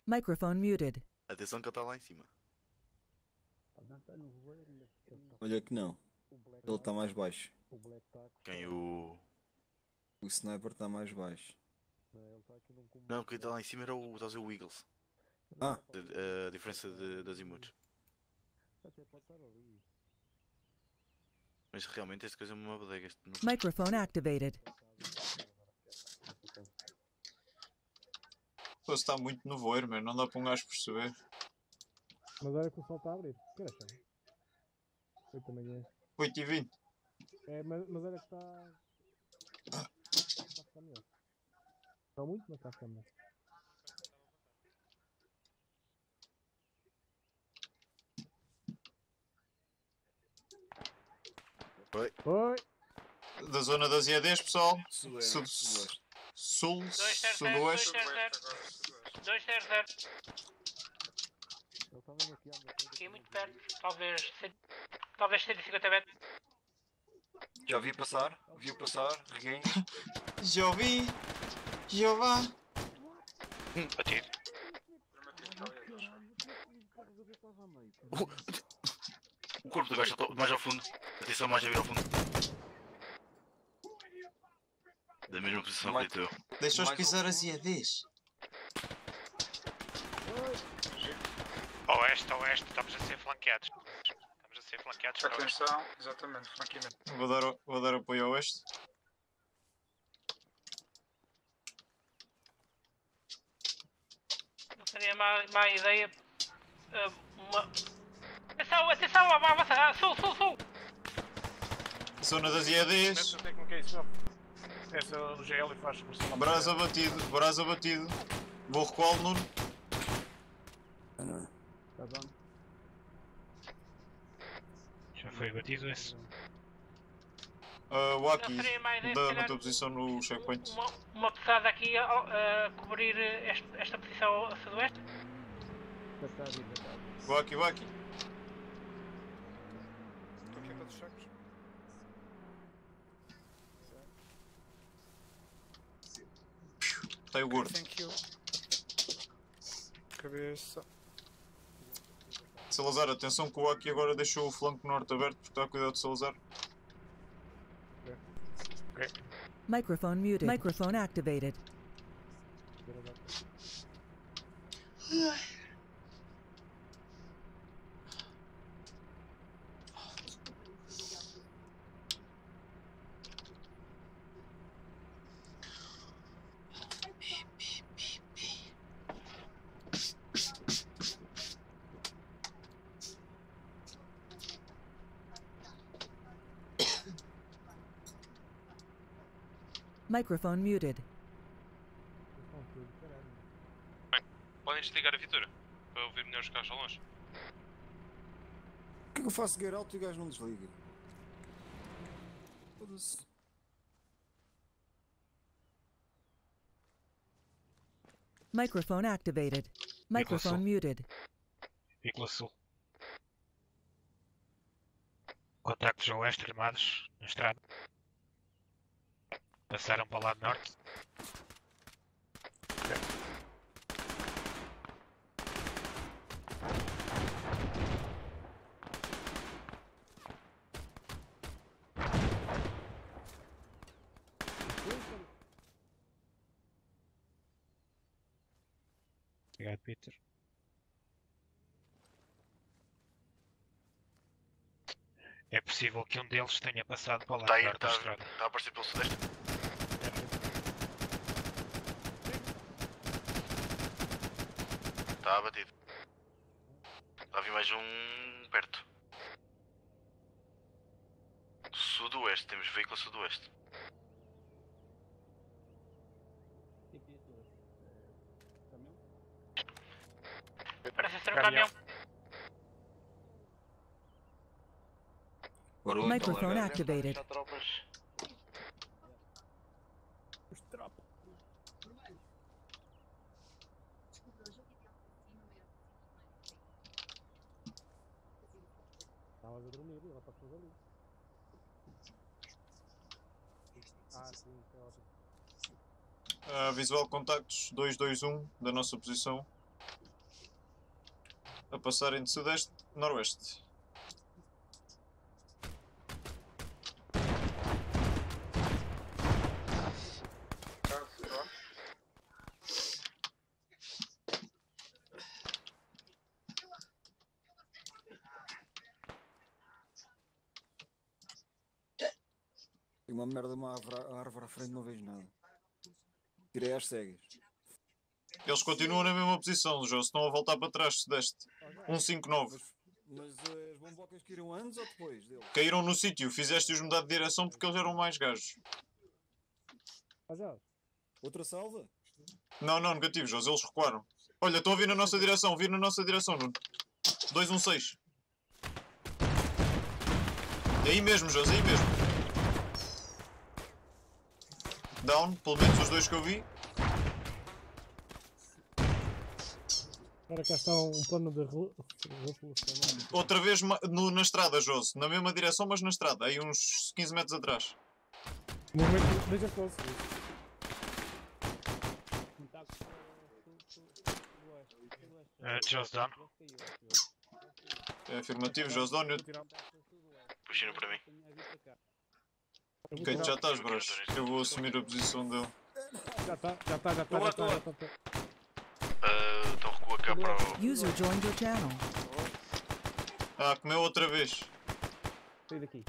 Microphone muted. Atenção que ele está lá em cima. Olha que não. Ele está mais baixo. Quem o. O sniper está mais baixo. Não, quem está lá em cima era o, está a dizer o Eagles. Ah. A, a diferença de, das emotes. Mas realmente esta coisa é uma bodega. este não- Microphone activated. Pô, está muito nevoeiro, mano. Não dá para um gajo perceber. Mas olha que o sol está a abrir. Que horas são? 8 da manhã. 8 e 20. É, mas, mas olha que está. Está a ficar melhor. Não muito, mas está a ficar melhor. Oi. Oi. Da zona das IADs, pessoal. Sudoeste, Sud- sudoeste. Sul, 200, sudoeste. 200. Aqui muito perto. Talvez, talvez 150 metros. Já vi passar, viu passar, reguinho. Já ouvi. Já vá. Batido. O corpo do gajo está mais ao fundo. Atenção mais a vir ao fundo. Da mesma posição que o teu. Deixa-os pisar as IADs. Oeste, oeste, estamos a ser flanqueados. Estamos a ser flanqueados para oeste. Atenção, exatamente, franqueamento. Vou dar, o- vou dar apoio ao oeste. Não seria má, má ideia. ah, uma... Atenção, atenção, a avança. Ah, sul, sul, sul. Zona das IADs. Essa técnica isso. Essa do GL faz pressão. Brasa batido, brasa batido. Vou recuar Nuno. Ah, não. Está bom? Já foi batido esse. Uh, o Aki, Não seria má ideia, se da, na tua posição no checkpoint. Uma, uma pesada aqui a, a cobrir este- esta posição a sudoeste. Passado e passado. O Aki, sacos. Está aí o gordo. Thank you. Cabeça. Salazar, atenção que o Aki agora deixou o flanco norte aberto porque está a cuidar de Salazar. Microphone muted. Microphone activated. Microphone muted. Podem desligar a viatura para ouvir melhor os carros ao longe. Por que é que eu faço out e o gajo não desliga? Foda-se. Microphone activated. Microphone muted. Vícola Sul. Contactos a oeste armados na estrada. Passaram para o lado norte. Obrigado, Peter. É possível que um deles tenha passado para o lado Está aí, norte da está estrada. está a aparecer pelo sudeste. Está abatido. Lá vi mais um perto. sudoeste, temos veículo sudoeste. Parece ser um caminhão. Microphone activated. Estavas ela passou ali. Ah, sim, é ótimo. Ah, visual contactos 221 da nossa posição. A passarem de sudeste, uma merda, uma árvore, árvore à frente, não vejo nada. Tirei às cegas. Eles continuam na mesma posição, João. Se estão a voltar para trás, sudeste. 159. Mas eh, as bombocas caíram antes ou depois dele? Caíram no sítio, fizeste-os mudar de direção porque eles eram mais gajos. Outra salva? Não, não, negativo, José, eles recuaram. Olha, estão a vir na nossa direção, vir na nossa direção, Nuno. 216. É aí mesmo, José, aí mesmo. Down, pelo menos os dois que eu vi. Agora cá está um plano de. Outra vez no- na estrada, José. Na mesma direção, mas na estrada. Aí uns 15 metros atrás. Movimento, deixa close. Uh, done. É afirmativo, José Dónio. Puxando para mim. Ok, já estás, bros. Eu vou assumir a posição dele. Já está, já está, já está, já. Já está. Ah, então recua cá para o. User joined your channel. Ah, comeu outra vez. Sai daqui.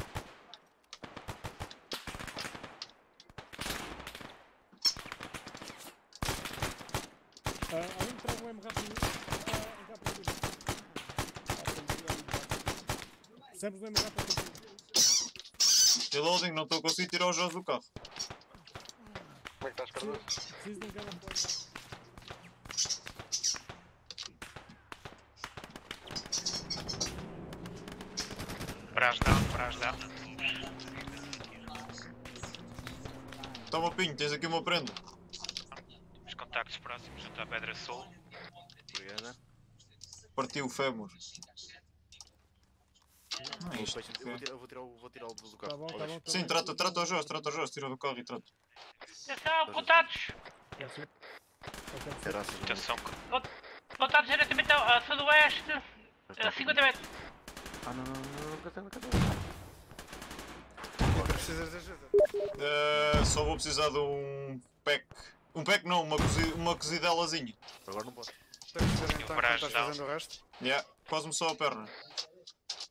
Ah, alguém me traga um M rápido. Ah, tudo. Sempre o M rápido. Reloading, não estou a conseguir tirar os José do carro. Como é que estás, Cardoso? Preciso gama point. Brás down, brás down. Toma pinho, tens aqui uma prenda. Os contactos próximos junto à Pedra Sul. Obrigada. Partiu o fémur. Ah, Eu isto vou tirar, eu vou tirar, o- vou tirar o do carro. Tá bom, tá bom, tá Sim, trata, trata o José, trata o José, tira do carro e trata. Atenção, Deus. Atenção, Contatos diretamente ao a sudoeste, a 50 metros. Ah, não, não, não, não, cadê, cadê? Precisas de ajuda? Eh, só vou precisar de um pack. Um pack não, uma, cozi, uma cozidelazinha. Agora não posso. Estás fazendo o resto? Yeah, quase-me só a perna.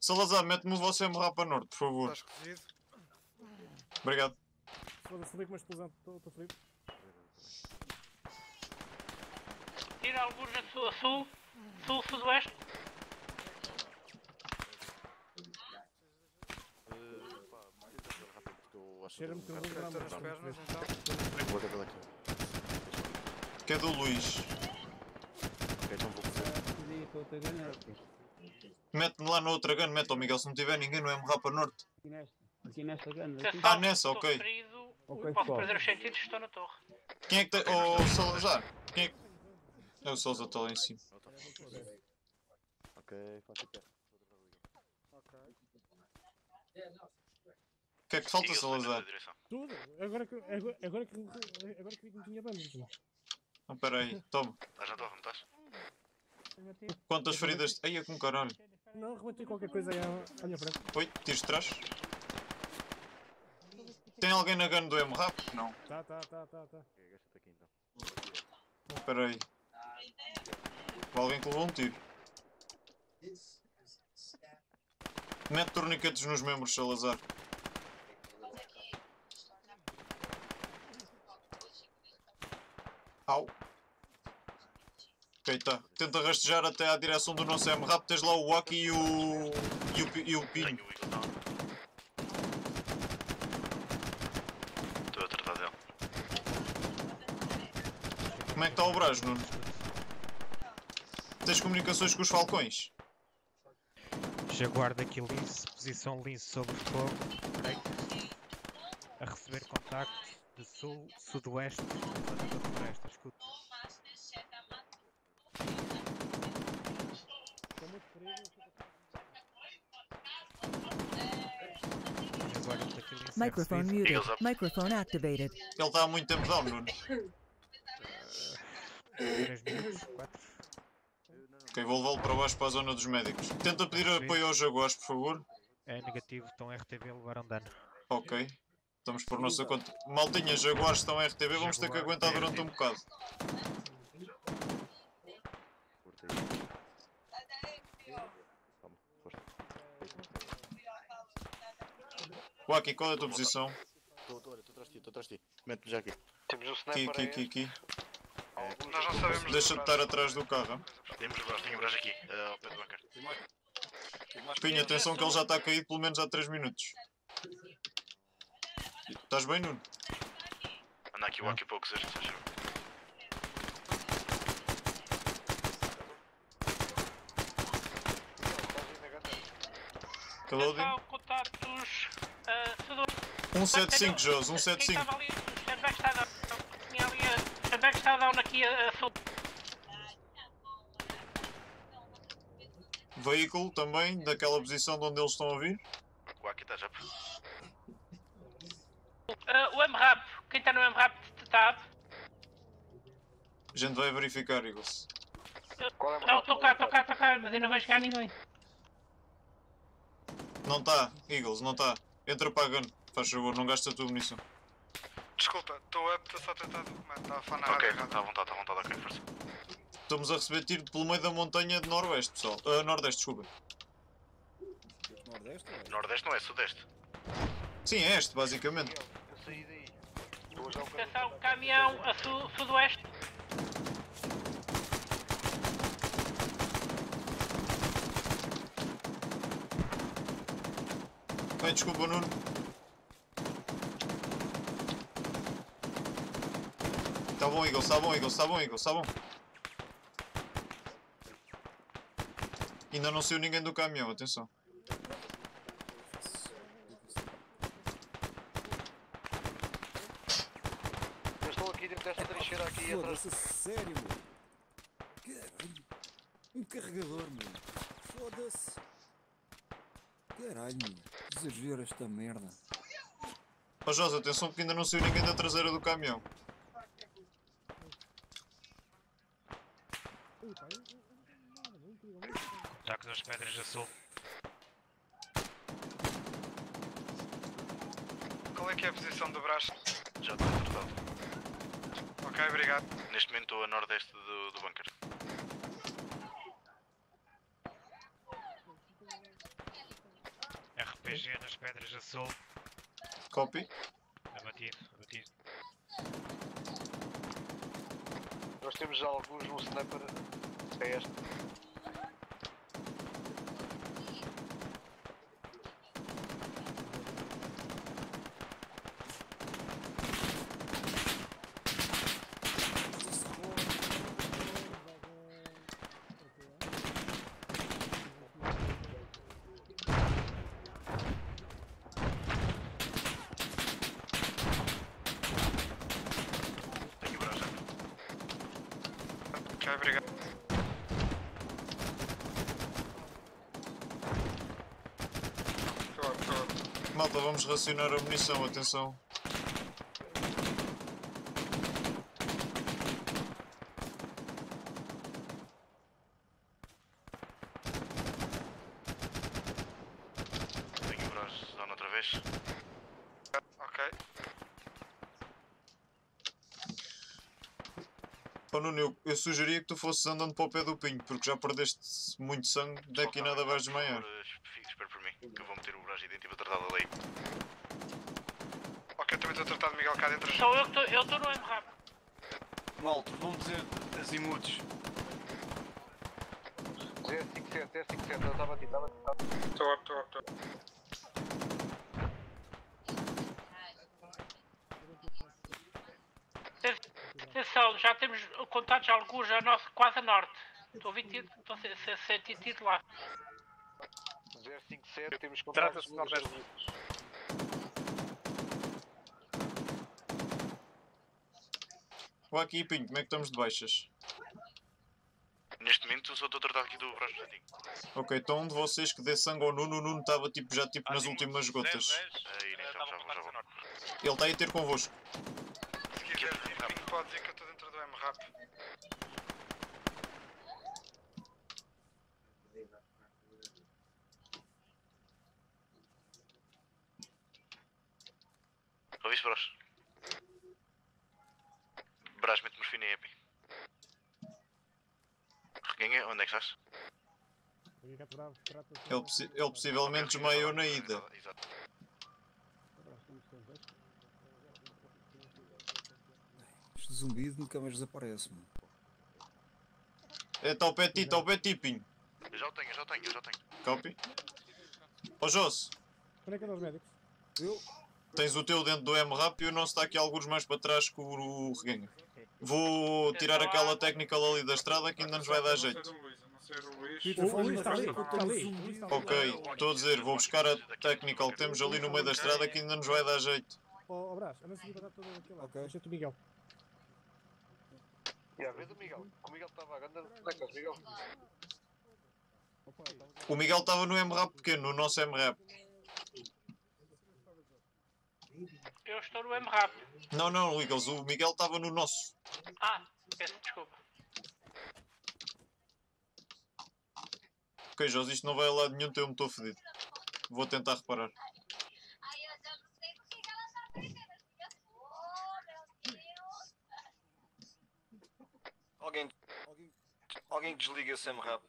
Salazar, mete-me você a morrar para norte, por favor. Estás cozido? Obrigado. Foda-se, fodei com uma explosão. Estou ferido. Tira alguns a sul, a sul, sul, sudoeste. Cheira-me que eu vou Ok, virar todas as mais pernas frente. então. Vou. Que é do Luís. Ok, então vou fazer. Mete-me lá na outra gun, mete ao Miguel. Se não tiver ninguém, não é morrar para norte. Aqui nesta. Aqui nesta gana. Atenção, Ah, nessa, ok. ferido, Ok, posso perder os sentidos, estou na torre. Quem é que tem. Oh, Salazar. Quem é que. É o Salazar, está lá em cima. Ok, faço o pé. O que é que falta, Salazar? Tudo. Agora que, agora, agora que, agora que vi que não tinha bandas. Não, espera aí, toma. Estás na torre, não estás? Quantas feridas. Ai, é com caralho. Não, rematei qualquer coisa aí à, à minha frente. Oi, tiros de trás. Tem alguém na gun do M-Rap? Não. Tá, tá, tá, tá, tá. Gasta-te aqui então. Espera aí. Alguém que levou um tiro. Mete torniquetes nos membros, Salazar. Au. Keita. Tenta rastejar até à direção do nosso M. Rápido, tens lá o Waki e o... e o, e o Pinho. Estou a tratar dele. Como é que está o braço, Nuno? Tens comunicações com os falcões? Jaguar daqui lince, posição lince sobre fogo, direito, a receber contacto de sul, sudoeste, da floresta, escuta. Microphone muted. Microphone activated. Ele está há muito tempo down, Nuno. 3 minutos, 4. Ok, vou levá-lo para baixo para a zona dos médicos. Tenta pedir apoio aos Jaguares, por favor. É negativo, estão RTB, levaram dano. Ok. Estamos por nossa conta. Maltinha, Jaguares estão RTB, vamos ter que aguentar durante um bocado. Waki, qual é a tua posição? Estou, atrás de ti, estou atrás de ti. Mete-me já aqui. Temos um Aqui, sniper aqui, aqui, aqui. Nós não sabemos. Deixa de estar atrás do carro. Temos o braço, tenho braço aqui, eh, ao pé do bunker. Pinha, atenção que ele já está caído pelo menos há 3 minutos. Estás bem, Nuno? Anda aqui o Aki pouco, seja, seja. Reloading. Contatos. Uh, sudoeste. 175, Jos, Quem 175. estava ali, o Sandbag está down. Tinha ali a. Está down aqui a, sul. Veículo também, daquela posição de onde eles estão a vir. O Aki está já. Uh, o MRAP. Quem está no MRAP está. A gente vai verificar, Eagles. Não, estou cá, estou cá, estou cá, mas eu não vejo cá ninguém. Não está, Eagles, não está. Entra para a gun, faz favor, não gasta a tua munição. Desculpa, estou a só a tentar documentar. Estava a falar na Ok, está à vontade, está à vontade, ok, força. Estamos a receber tiro pelo meio da montanha de Noroeste, pessoal. Ah, Nordeste, desculpa. Nordeste? Nordeste não é, Sudeste. Sim, é este, basicamente. Atenção, caminhão a su, sudoeste. Bem, desculpa, Nuno. Tá bom, Eagles, tá bom, Eagles, tá bom, Eagles, tá bom. Ainda não saiu ninguém do caminhão, atenção. Eu estou aqui dentro desta trincheira aqui atrás. Foda-se, sério. Caralho. Um carregador, meu. Foda-se. Caralho, meu. Exagero esta merda. Ó Josa, atenção porque ainda não saiu ninguém da traseira do caminhão. Ataque das pedras a sul. Qual é que é a posição do braço? Já estou tratado. Ok, obrigado. Neste momento estou a nordeste do, do bunker. RPG nas pedras a sul. Copy. Abatido, abatido. Nós temos alguns no sniper. É este. Tenho o braço. Ok, obrigado. Tô, tô. Malta, vamos racionar a munição, atenção. Tenho o braço zona outra vez. Ok. Ó Nuno, eu, eu sugeria que tu fosses andando para o pé do pinho, porque já perdeste muito sangue, daqui nada vais desmaiar. Espera por mim, que eu vou meter o braço e vou tratar da lei. Estou a tratar de Miguel cá dentro. Sou eu que estou no MRAP. Malta, vamos dizer azimutos. É 57, é 57, eu estava aqui, estava aqui. Estou up, estou up, estou up. Atenção, já temos contatos alguns a nosso, quase a norte. Estou a a sentir lá. 057, temos contatos de Nordeste. Aqui, Pinho, como é que estamos de baixas? Neste momento só estou a tratar aqui do braço positivo. Ok, então um de vocês que dê sangue ao Nuno, o Nuno estava tipo, já tipo nas últimas gotas. Aí, então já vou, já vou. Ele está aí a ter convosco. Se quiser, Ping, pode dizer que eu estou dentro do M-Rap. Ouviste, Bros? Brás, mete morfina e epi. Reganha, onde é que estás? Aqui capturado, trata-se Ele, possi- ele possivelmente desmaiou na ida. Este zumbido nunca mais desaparece, mano. É, Está o pé de ti, está o pé de ti, Pinho. Eu já o tenho, eu já o tenho, eu já o tenho. Copy. Ó Josse, Onde é que andam os médicos? Eu? tens o teu dentro do M-Rap e o nosso está aqui alguns mais para trás que o, reganho. Vou tirar aquela technical ali da estrada que ainda nos vai dar jeito. Peter, O- Luís está ali, está ali. Ok, estou a dizer, vou buscar a technical que temos ali no meio da estrada que ainda nos vai dar jeito. Ó, oh, Brás, anda a seguir para todo aquele lado. Ok. Deixa-te o Miguel. Já, vê do Miguel. Que o Miguel estava a andar. Onde é que é o Miguel? O Miguel estava no M-Rap pequeno, no nosso M-Rap. Eu estou no M-Rap. Não, não, Eagles, o Miguel estava no nosso. Ah, peço desculpa. Ok, José, isto não vai a lado nenhum, eu me estou fedido. Vou tentar reparar. Alguém, alguém desliga esse M-Rap.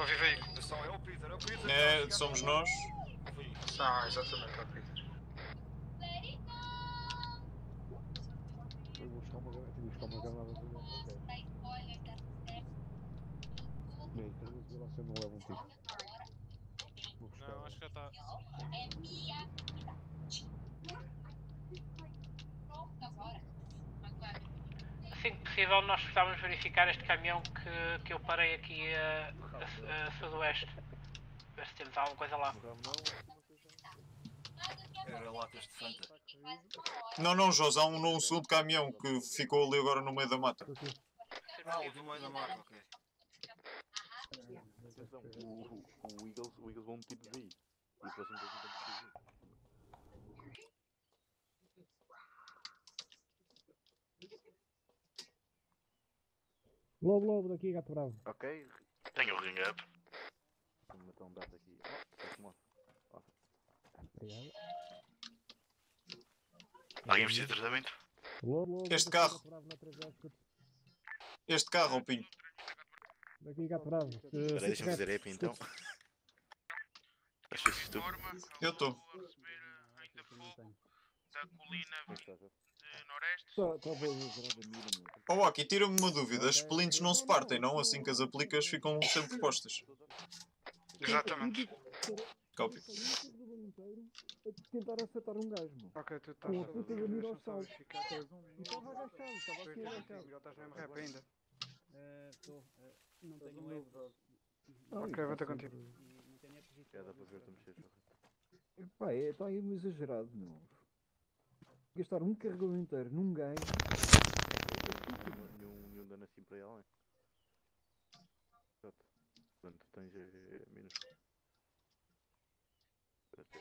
Estou a ver veículo. Atenção, é o Peter, é o Peter. É, somos nós. Ah, exatamente, é o Peter. Eu vou buscar uma buscar uma granada. Bem, eu não levo um tiro. Vou buscar. Não, acho que já está. Assim que possível, nós precisávamos verificar este caminhão que, que eu parei aqui a, a- a sudoeste. Ver se temos alguma coisa lá. Não, não, José, há um, um segundo caminhão que ficou ali agora no meio da mata. Ah, o do meio da mata, ok. O, Eagles, o Eagles vão meter de aí. E jogo não tem que Lobo, lobo, daqui, gato bravo. Ok, Tenho o ring up. vou matar um braço aqui. Oh, Obrigado. Alguém precisa de tratamento? Lobo, lobo. Este daqui, carro. gato bravo, na 3 escuta. Este carro, ó Pinho. Daqui, gato bravo. Eh, Espera, deixa-me cinco fazer metros, EP então. [laughs] Acho que estou. Eu estou. Da colina É Noreste. Tá, tá bem, grande mira, meu. Ó, aqui tira-me uma dúvida. As splints não se partem, não? Assim que as aplicas ficam sempre postas. Exatamente. Copy. Tentar acertar um gajo, meu. Ok, tu estás a puta da mira ao salto. estava agachado, estava assim agachado. Miguel, estás no M-Rap ainda. Estou. não tenho erro. Ok, vou ter contigo. Não Já dá para ver tu mexer. Pá, é, está aí um exagerado, meu. Gastar um carregador inteiro num gajo. Nenhum, nenhum dano assim para ela, é? Exato. Portanto, tens eh, menos. Um estás com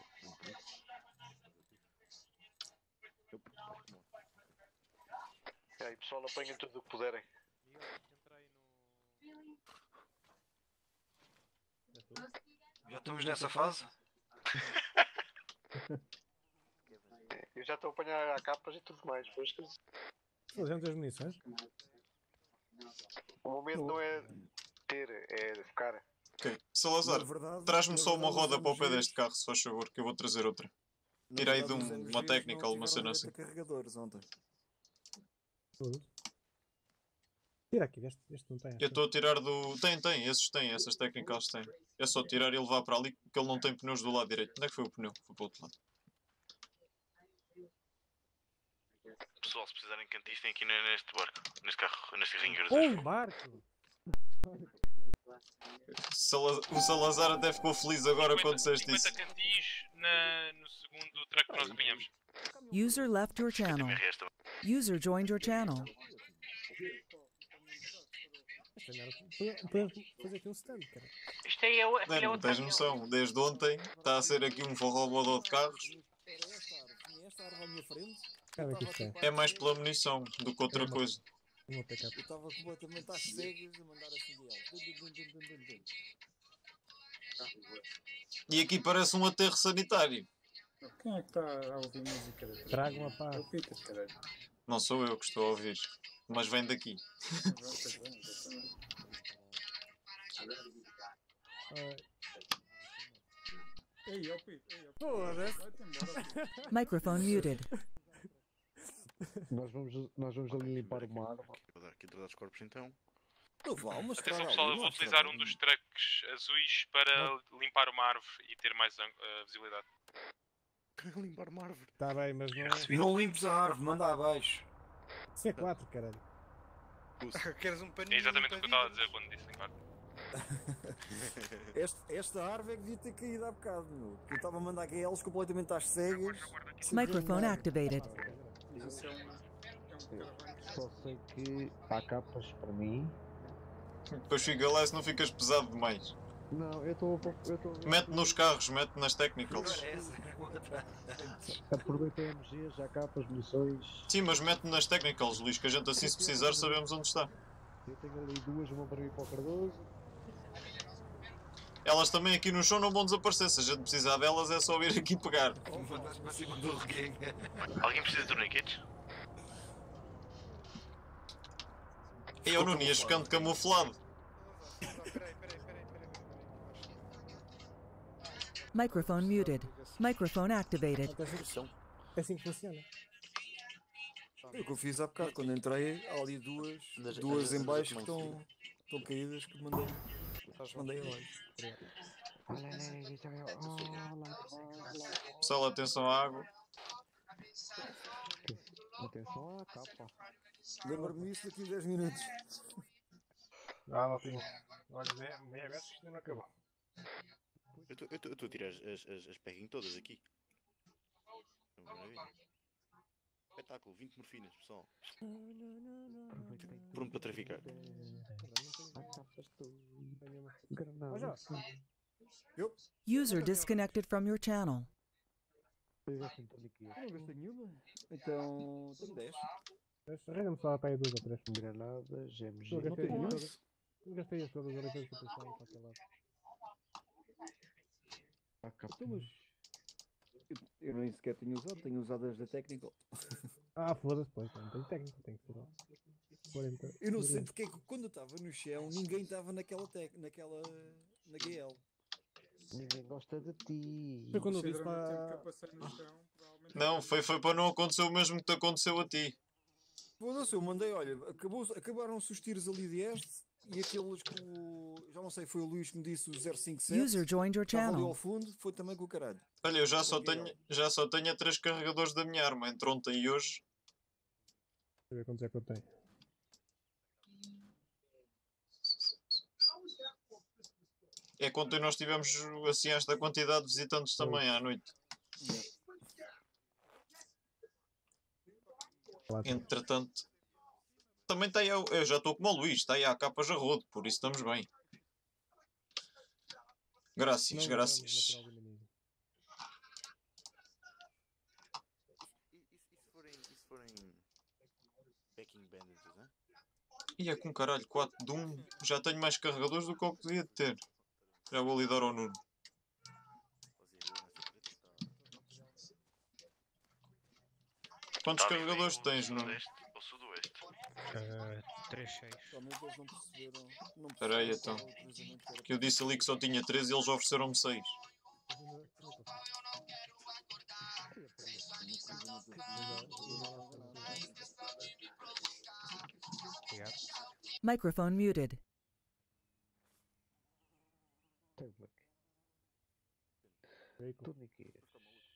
moto. E aí, pessoal, apanhem tudo o que puderem. Já estamos nessa fase? [laughs] Eu já estou a apanhar a capas e tudo mais. Pois que Fazemos as munições. o momento não é ter, é ficar. Ok. Salazar, traz-me só uma roda para o pé deste carro, se faz favor, que eu vou trazer outra. Aí de um- uma não technical, uma tiveram cena assim. carregadores ontem. Todos. Tira aqui, este, este não tem. Eu estou a tirar do. Tem, tem, esses têm, essas técnicas têm. É só tirar e levar para ali porque ele não tem pneus do lado direito. Onde é que foi o pneu? Foi para o outro lado. Pessoal, se precisarem de cantis, tem aqui ne- neste barco, neste carro, neste carrinho. Um barco! O Salazar até ficou feliz agora quando disseste isso. 50 cantis na, no segundo track que nós apanhamos. User left your channel. User joined your channel. Esta merda- Podemos fazer aqui um stand, cara. Isto aí é, o- Não, é não tens noção. Desde ontem está a ser aqui um forró de carros. Esta árvore à minha frente. Cara, que é. É mais pela munição do que outra coisa. Uma pickup. Eu estava completamente às cegas a mandar assim. E aqui parece um aterro sanitário. Quem é que está a ouvir música? da trás? Tragam a paz. É o Peter, caralho. Não sou eu que estou a ouvir. Mas vem daqui. [laughs] Ei, ó. Foda-se. Peter. Microphone muted. Nós vamos, nós vamos ali limpar uma árvore. Vou dar aqui todos os corpos então. Não vá, uma estrada Atenção ali, pessoal, eu vou utilizar um dos trucks azuis para limpar uma árvore e ter mais eh, visibilidade. [laughs] limpar uma árvore. Está bem, mas não. Não limpes a árvore, manda abaixo. C4, caralho. [laughs] Queres um É paninho? exatamente o que eu estava a dizer quando disse limpar. Este- esta árvore é que devia ter caído há bocado, meu. Eu estava a mandar aqueles completamente às cegas. Microphone activated. Isso é um, é um. Só sei que há capas para mim. Depois fica lá se não ficas pesado demais. Não, eu estou. Estou Mete nos carros, mete nas technicals. Aproveita MGs, há capas, munições. Sim, mas mete nas technicals, Luís, que a gente assim se precisar sabemos onde está. Eu tenho ali duas, uma para mim e para o Cardoso. Elas também aqui no chão não vão desaparecer. Se a gente precisar delas é só vir aqui pegar. Alguém precisa de torniquetes? E eu não ias ficando camuflado. Microphone muted. Microphone activated. É assim que funciona. O que eu fiz há bocado, quando entrei, há ali duas, duas em baixo que mãos, estão, estão caídas que mandei, mandei abaixo. Pessoal, atenção à água. Atenção à capa. Lembro-me disso daqui a 10 minutos. Ah, não tenho. Olha, meia, meia vez que isto não acabou. Eu estou a tirar as, as, as, as peguem todas aqui. É maravilha. Espetáculo, 20 morfinas, pessoal. Pronto para traficar. User disconnected from your channel. Não gastei nenhuma. Então, tenho 10. Arranha-me só para aí duas ou três. Granadas, MG. Eu gastei, gastei as todas as eleições que eu para aquele lado. Há capa. Eu, nem sequer tinha usado, tenho usado as da Technical. Ah, foda-se, pois, não tem técnico, tem que ser. 40. Eu não sei porque é que quando eu estava no chão ninguém estava naquela, tec, naquela na GL. Ninguém gosta de ti. Foi quando eu disse eu passei no chão. Não, foi, foi para não acontecer o mesmo que te aconteceu a ti. Foda-se, eu mandei, olha, acabou, acabaram-se os tiros ali de este e aqueles que o. Já não sei, foi o Luís que me disse o 057. User joined your ali channel. ao fundo, foi também com o caralho. Olha, eu já só tenho, já só tenho três carregadores da minha arma. Entre ontem e hoje. Deixa eu ver quantos é que eu tenho. É quando nós tivemos assim esta quantidade de visitantes também à noite. Entretanto, também está aí, eu eu já estou como o Luís, está aí a capa já rodo, por isso estamos bem. Graças, Não, graças. E, é com caralho, 4 de 1. Já tenho mais carregadores do que eu podia ter. Já vou lidar ao Nuno. Quantos carregadores tens, Nuno? Sudeste ou sudoeste? Uh, 3, 6. Realmente eles não perceberam. Não Espera aí perceberam então. que eu disse ali que só tinha 3 e eles ofereceram-me 6. Microphone muted. Veículo.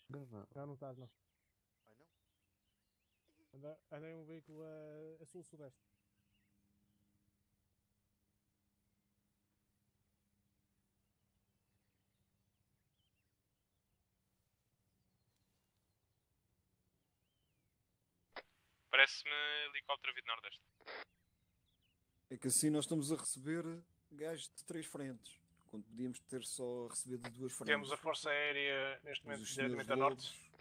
Não, não. Não, não estás, não. Em um veículo a, a sul-sudeste. Parece-me helicóptero vindo nordeste. É que assim nós estamos a receber gajos de três frentes. Quando podíamos ter só a receber de duas frentes. Temos a Força Aérea neste momento diretamente a norte.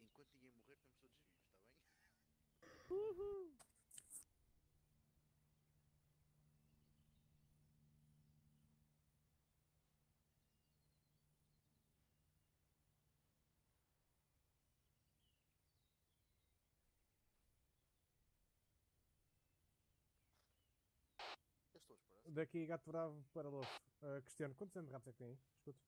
Enquanto ninguém morrer, estamos todos vivos, está bem? Daqui Gato Bravo para Lobo. Uh, Cristiano, quantos anos de é que tem? Escuta.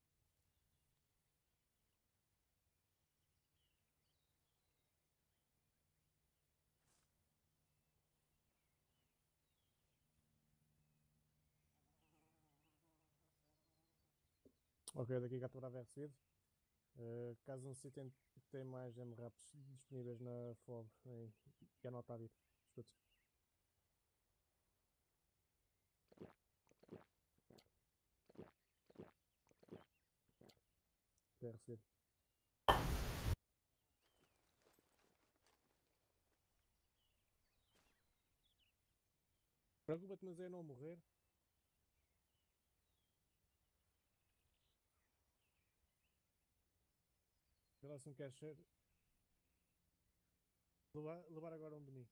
Ok, daqui Gato Bravo é recebido. Uh, caso necessitem, tem mais M-Raps disponíveis na FOB em Yanotavir. Escuta. Recebido. Preocupa-te, mas é não morrer. Vê se não queres ser. Levar, levar agora um de mim.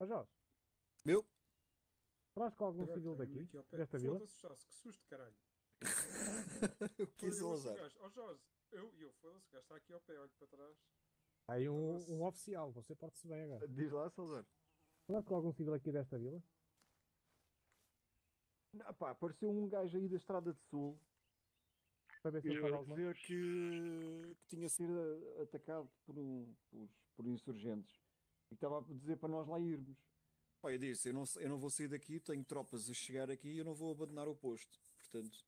Ó Jorge. Meu? Falaste com algum civil daqui? Desta vila? Foda-se, Jorge, que susto, caralho. [laughs] O que é Olha, eu ouço o Salazar? gajo, Ó Jorge, eu e eu, foda-se, o gajo está aqui ao pé, olho para trás. Há aí um, um oficial, você porte-se bem agora. Diz lá, Salazar. Falaste com algum civil aqui desta vila? Não, pá, apareceu um gajo aí da Estrada de Sul. Para ver se ele alguma dizer que, que tinha sido atacado por, um, por, por insurgentes. E estava a dizer para nós lá irmos. Pá, eu disse, eu não, eu não vou sair daqui, tenho tropas a chegar aqui e eu não vou abandonar o posto. Portanto.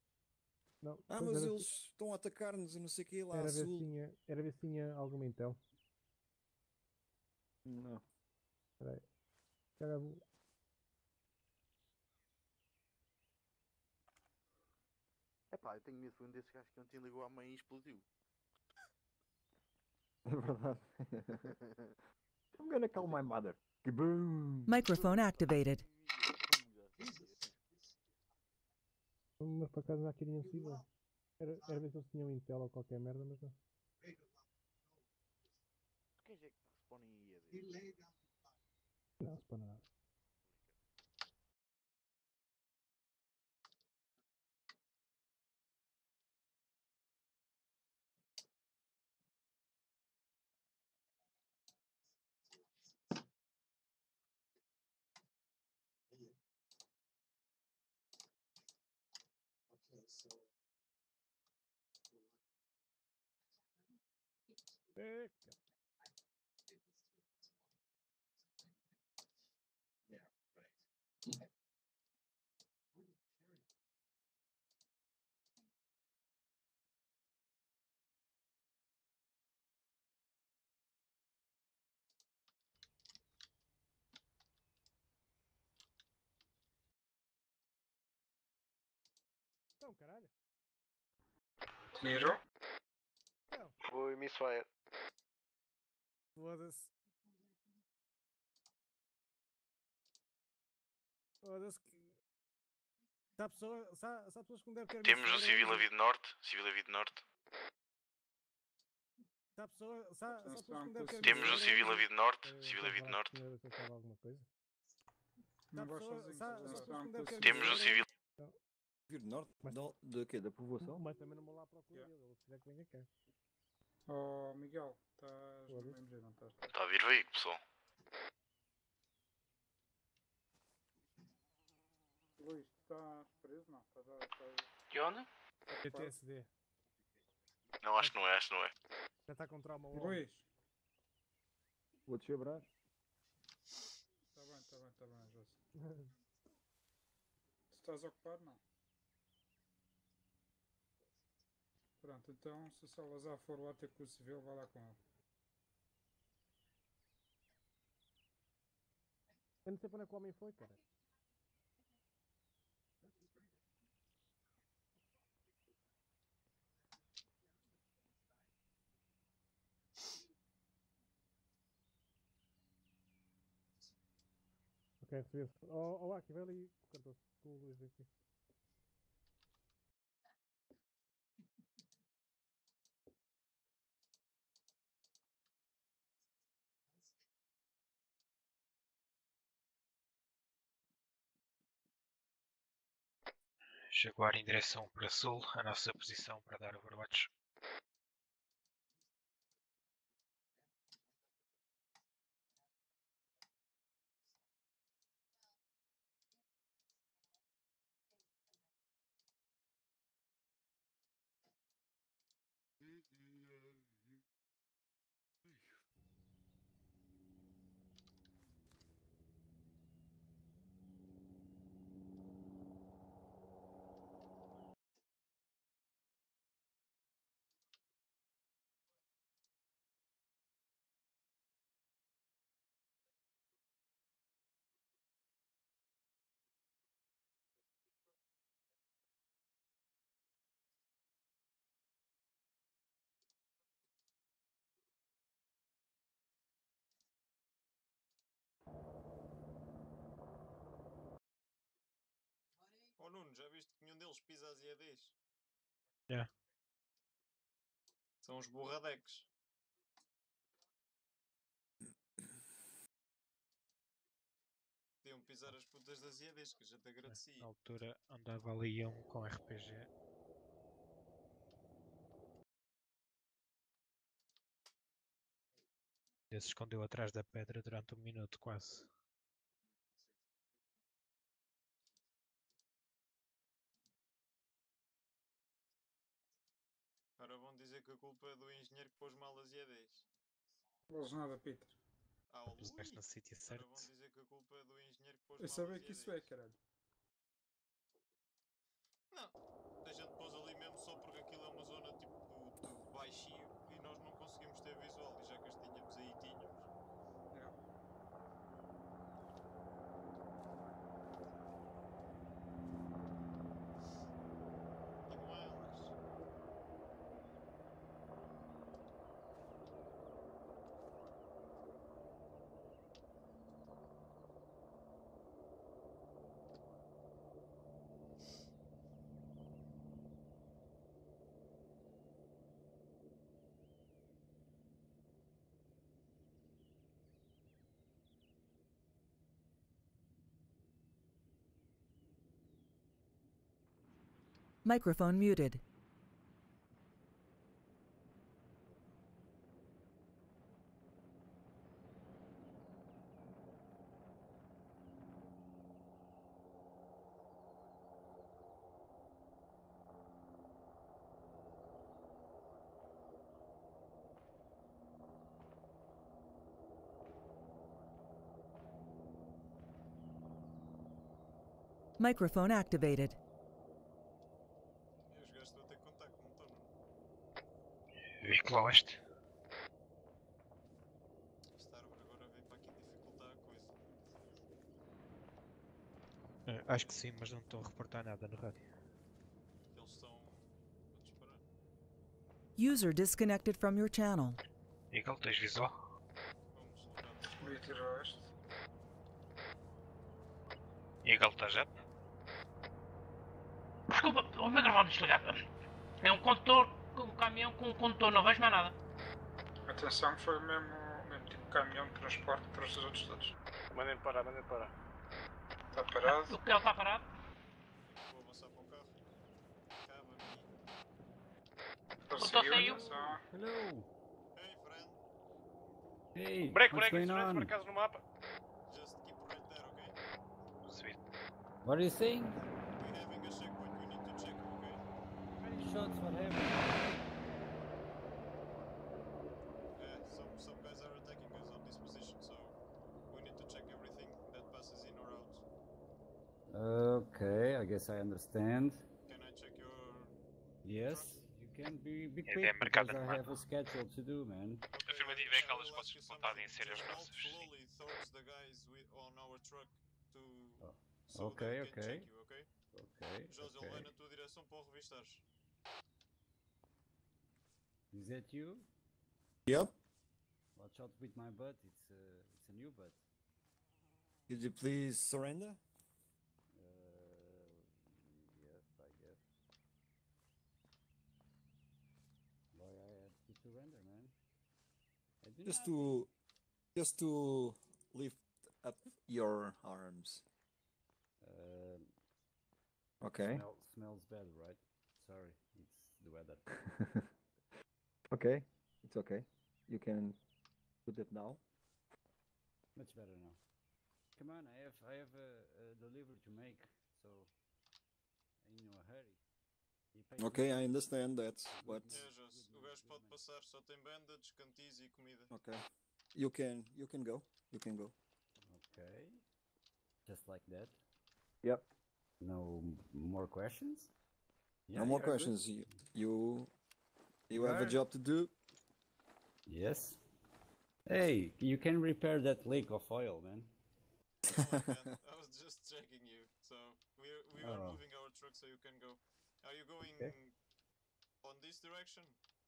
Não, Ah, mas eles estão a atacar-nos e não sei o que lá Era a ver, se sul. tinha, era ver se tinha alguma intel. Não. Espera aí. Cara, vou- Epá, eu tenho medo, foi um desses gajos que ontem ligou à mãe e explodiu. [laughs] É verdade. [laughs] I'm gonna call my mother. Kaboom! Microphone activated. Mas por acaso não queria nenhum civil. Era, era ver se eles tinham intel ou qualquer merda, mas não. Quem é que respondem aí a dizer? Não, se para nada. Eca. Então, caralho. Miro? Foi Missfire. Foda-se. Foda-se que. Se há, pessoa, se, há, se há pessoas que me devem querer Temos um civil a vir de norte. Civil a vir de norte. Se há pessoa, se há, se há pessoas que me devem ter Temos o dizer, Civil eu- Avido Norte, eh, Civil falar Norte. Não um ter Temos o dizer, Civil. Vir norte da, de quê? Da [laughs] povoação? Mas também não vou lá procurar ele, ele se quiser que venha cá. Oh, Miguel, estás no Foda-se. MG, não estás? Está a vir veículo, pessoal. Luís, estás preso? Não, estás a. Estás... De onde? PTSD. Não, acho que não é, acho que não é. Já está com trauma ao Luís, Vou descer Brás. está bem, está bem, está bem, [laughs] sei. Tu estás ocupado? Não. Pronto, então se o Salazar for lá ter o civil, vai lá com ele. Eu não sei para onde é que o homem foi, cara. Ok, recebi. Oh, oh, aqui, vai ali. Cortou-se. Com o Luís aqui. Jaguar em direção para sul, a nossa posição para dar overwatch. Nuno, já viste que nenhum deles pisa as IEDs? Já. São os borradeques. Podiam pisar as putas das IEDs, que a gente agradecia. Na altura andava ali um com RPG. Ele se escondeu atrás da pedra durante um minuto quase. Culpa do engenheiro que pôs mal as IEDs. Não nada, Peter. Ah, o no Luís! sítio Agora certo. vão dizer que a culpa é do engenheiro que pôs Eu mal sabia as que isso é, caralho. Não, a gente pôs ali Microphone muted. Microphone activated. Oeste. Esta árvore agora vem para aqui dificultar a coisa. Acho que sim, mas não estou a reportar nada no rádio. Eles estão a disparar. User disconnected from your channel. Eagle, tens visual? Podia tirar a oeste. Eagle, estás up? Desculpa, o microfone desligado. É um condutor, um caminhão com um condutor, não vejo mais nada. Atenção que foi o mesmo, mesmo tipo de caminhão de transporte que trouxe os outros todos. Mandem parar, mandem parar. Está parado? O carro está parado? Vou avançar para o carro. Motor saiu. atenção. Hello. Hey, Break, what's break, insurgentes on? por acaso no mapa. Just keep right there, okay? Sweet. What are you saying? We're having a checkpoint, we need to check, okay? Shots? What I guess I understand. Can I check your... Yes, you can be, be quick bem because no I have a schedule to do, man. Afirmativo é aquelas que vocês podem ser as nossas. Slowly towards the guys with, on our truck to... Oh, so okay, okay. you, okay? Okay, José, ele vai okay. na tua direção para o revistares. Is that you? Yep. Watch out with my butt. It's a, it's a new butt. Could you please surrender? Uh, yes, I guess. Why I had to surrender, man? I do Just to, just to lift up your arms. Um, Okay. Smell, smells bad, right? Sorry, it's the weather. [laughs] okay, it's okay. You can put it now. Much better now. Come on, I have I have a, a delivery to make, so I'm in a hurry. You pay Okay, I understand that, but É, o gajo pode passar, só tem bandage, cantis e comida. okay, you can you can go. You can go. Okay, just like that. Yep. No more questions. no more you good? questions. You you, you You have a job to do. Yes. Hey, you can repair that leak of oil, man. No, I. I was just checking you. So we are, we are Oh. moving our truck so you can go. Are you going Okay. on this direction?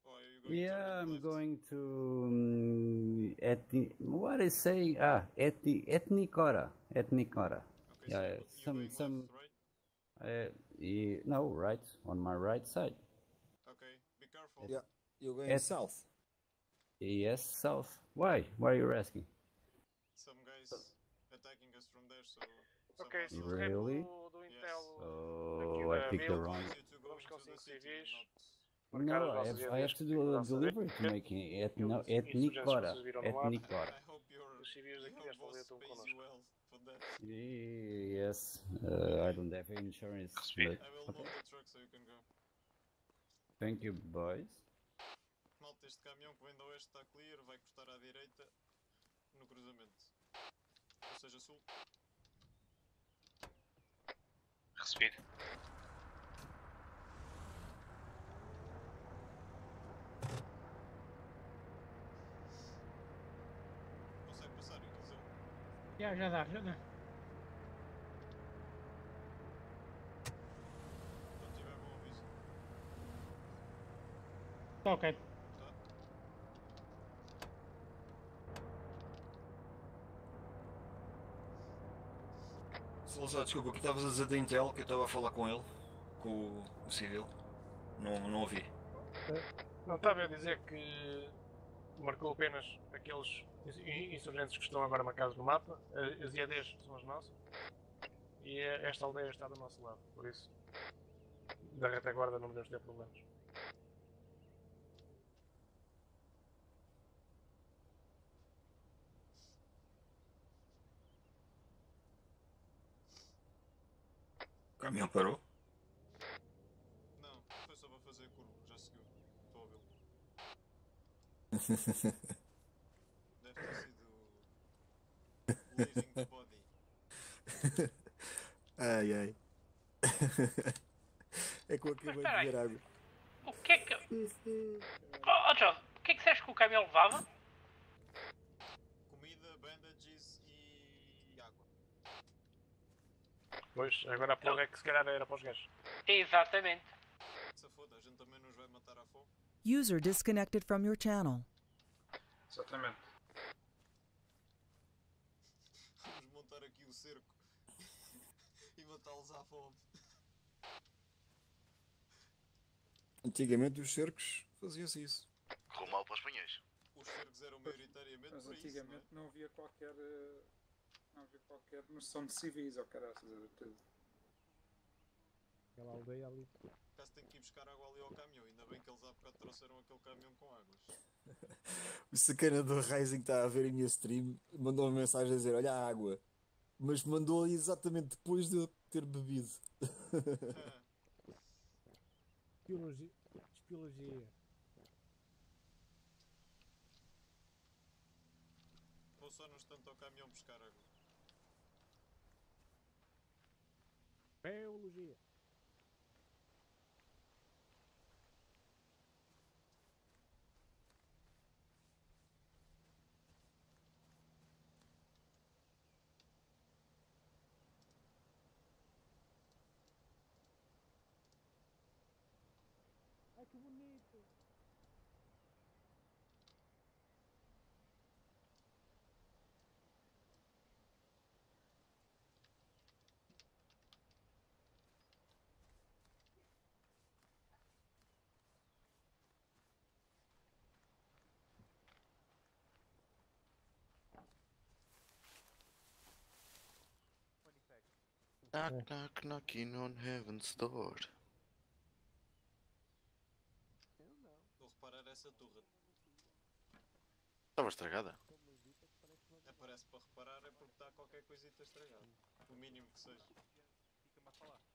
Or are you going Yeah, turning I'm left? going to um, ethni- what is saying? Ah, ethni- ethnicora, ethnicora. yeah, some some. Uh, ye- no, right on my right side. Okay, be careful. Yeah, you're going Et- south. Yes, south. Why? Why are you asking? Some guys attacking us from there, so. Ok, se o rap Really? do, do Intel Oh, aqui I da picked the Build, wrong. Conseguir civis. marcar No, os I have, I have to que do a delivery to make it no. Os aqui desta aldeia estão connosco. Yes, uh, I don't have insurance, but I will move okay. the truck so you can go. Thank you, boys. Malta, este caminhão que vem do oeste está clear, vai cortar à direita no cruzamento. Ou seja, sul. Recebido. Consegue passar, Inquisão? Já, já dá, já dá. Quando tiver bom aviso. Tá ok. Salazar, desculpa, o que estavas a dizer da Intel, que eu estava a falar com ele, com o, o civil. Não, não ouvi. Não, estava a dizer que marcou apenas aqueles insurgentes que estão agora marcados no mapa. A- As IADs são as nossas. E a- esta aldeia está do nosso lado. Por isso, da retaguarda não devemos ter problemas. O caminhão parou. Não, foi só para fazer curva, já seguiu. Estou a ouvi-lo. [laughs] Deve ter [laughs] ai ai. [laughs] é que acabei de espera ver água. O que é que. Oh, oh Joe, o que é que você acha que o caminhão levava? Comida, bandages e água. Pois, agora a porra é que se calhar era para os gajos. Exatamente. Se foda, a gente também nos vai matar à fome. User disconnected from your channel. Exatamente. Vamos montar aqui o cerco [laughs] e matá-los à fome. Antigamente os cercos faziam-se isso. Correu mal para os espanhóis. os cercos eram maioritariamente Mas por isso, não é? antigamente não havia qualquer. eh, Não havia qualquer noção de civis ou caraças, era tudo. Aquela aldeia ali. Caso tenho que ir buscar água ali ao caminhão, ainda bem que eles há bocado trouxeram aquele caminhão com águas. [laughs] O sacana do Rising que está a ver a minha stream mandou uma mensagem a dizer: Olha a água. Mas mandou exatamente depois de eu ter bebido. [laughs] Espiologia. Espiologia. Vou só no instante ao caminhão buscar água. Biologia. Knock, knock, knocking on heaven's door. Essa torre. Estava estragada. Aparece para reparar é porque está qualquer coisita estragada. O mínimo que seja.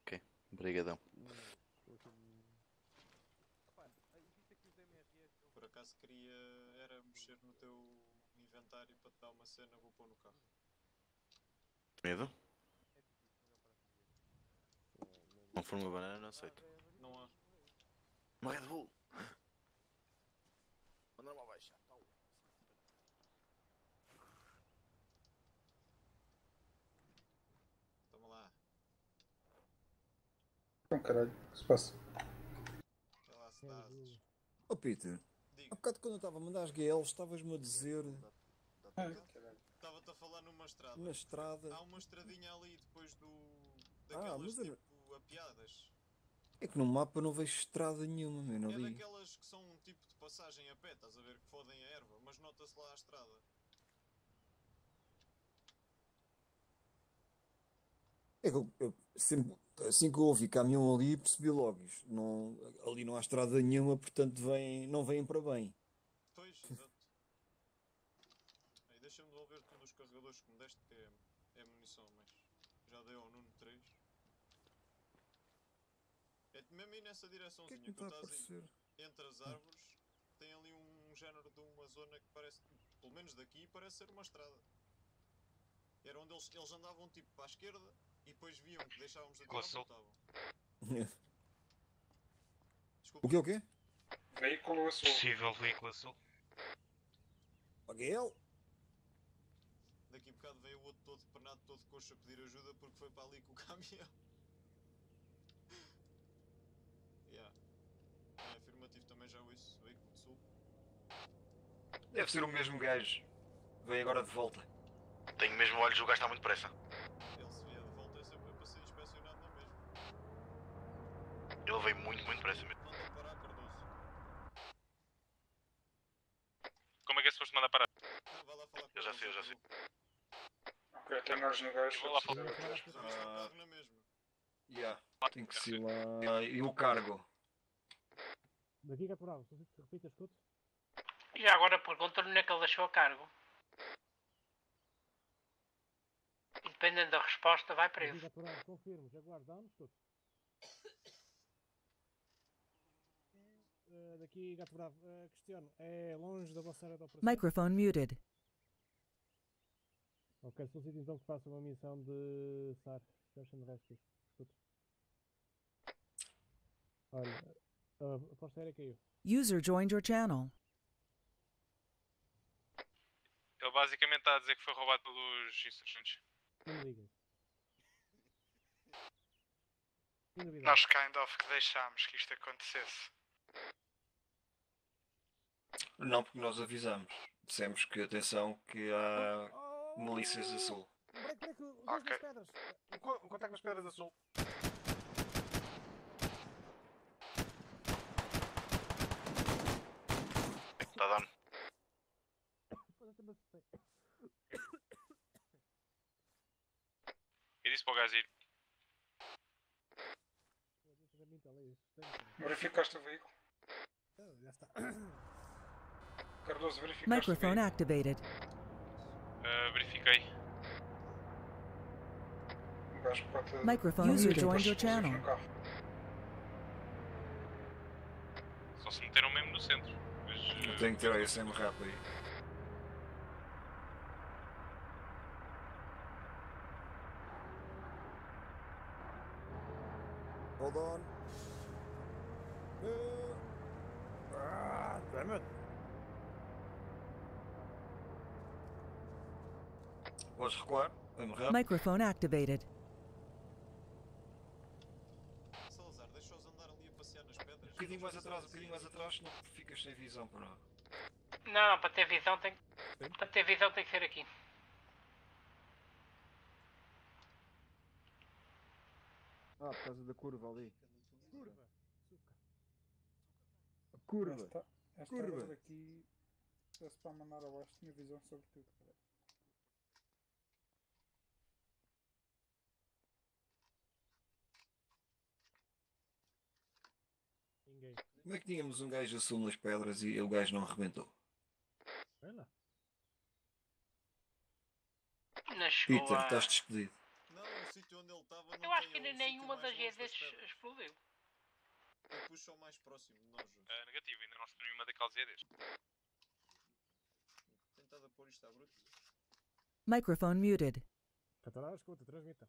Ok, obrigadão. Por acaso queria era mexer no teu inventário para te dar uma cena, vou pôr no carro. Medo? Não for uma banana, não aceito. Não há. Uma Red Bull! Manda uma baixa. Toma lá. Então, caralho, o que se passa? Dás. Oh Peter, há bocado quando eu estava a mandar as GL, estavas-me a dizer Estava-te a falar numa estrada. na estrada. Há uma estradinha ali depois do. Ah, daquelas mas eu- tipo apiadas. É que no mapa não vejo estrada nenhuma, meu, não É li. daquelas que são um tipo de passagem a pé, estás a ver que fodem a erva, mas nota-se lá a estrada. É que eu, eu sempre, assim que eu ouvi caminhão ali, percebi logo isto. Não, ali não há estrada nenhuma, portanto vem, não vêm para bem. Pois, exato. Aí deixa-me devolver-te um dos carregadores que me deste, que é, é munição, mas já dei ao Nuno 3. É mesmo aí nessa direçãozinha que, está a tu estás aí, entre as árvores, tem ali um género de uma zona que parece, pelo menos daqui, parece ser uma estrada. Era onde eles, eles andavam tipo para a esquerda e depois viam que deixávamos de atirar Gonçalo. voltavam. [laughs] O que o quê? Veículo azul. Possível veículo azul. A GL? Daqui a bocado veio o outro todo penado, todo coxo a pedir ajuda porque foi para ali com o [laughs] caminhão. yeah. É afirmativo também já ouço, veículo de sul. Deve ser o mesmo gajo. Vem agora de volta. Tenho mesmo olhos, o gajo está muito pressa. Ele se vier de volta é sempre para ser inspecionado na mesma. Ele veio muito, muito mesmo. Parar Cardoso. Como é que é suposto mandar parar? Eu já sei, eu já é sei. Ok, tem no gajo. Vou lá se falar. é. Yeah. Tem que ser lá. E o cargo? Daqui gato bravo, se você repita, escute. Já agora pergunta-lhe onde é que ele deixou a cargo. E dependendo da resposta, vai preso. bravo, confirmo. Jaguar, dá-me, escute. Eh, daqui gato bravo, eh, questiono. É longe da vossa área de operação? Microphone muted. Ok, solicito então que faça uma missão de SAR, Search and Rescue. Escute. Olha, a Força Aérea caiu. User joined your channel. Ele basicamente está a dizer que foi roubado pelos insurgentes. Não me digas. Nós kind of que deixámos que isto acontecesse. Não, porque nós avisamos. Dissemos que atenção que há milícias a sul. Break, break, os dois Ok. co- um contacto nas pedras a sul. Está dando. [coughs] Eu disse para o gajo ir. Verificaste o veículo? [coughs] Já está. Cardoso, verificaste Microphone veículo? activated. Verifiquei. O gajo pode... Microphone user joined your channel. no carro. Só se meteram mesmo no centro. Mas, ah, Tenho que ter a SM rápido aí. Hold on. Ah, damn it. Podes recuar? Vamos rápido. Microphone activated. Salazar, deixa-os andar ali a passear nas pedras. Um bocadinho mais atrás, um bocadinho mais atrás, senão ficas sem visão para. Não, não, para ter visão tem Para ter visão tem que ser aqui. Ah, por causa da curva ali. Curva. A curva. Esta, esta Curva. aqui, se para mandar abaixo, tinha visão sobre tudo. cara. Ninguém. Como é que tínhamos um gajo azul nas pedras e o gajo não arrebentou? Vai lá. Não chegou Peter, a... estás despedido. Não, o sítio onde ele estava Eu acho que nenhuma das vezes explodiu. Eu puxo ao mais próximo de nós. ah, negativo, ainda não exprimi uma daquelas EDs. Tentado a pôr isto à bruta. Microphone muted. Catará, escuta, transmita.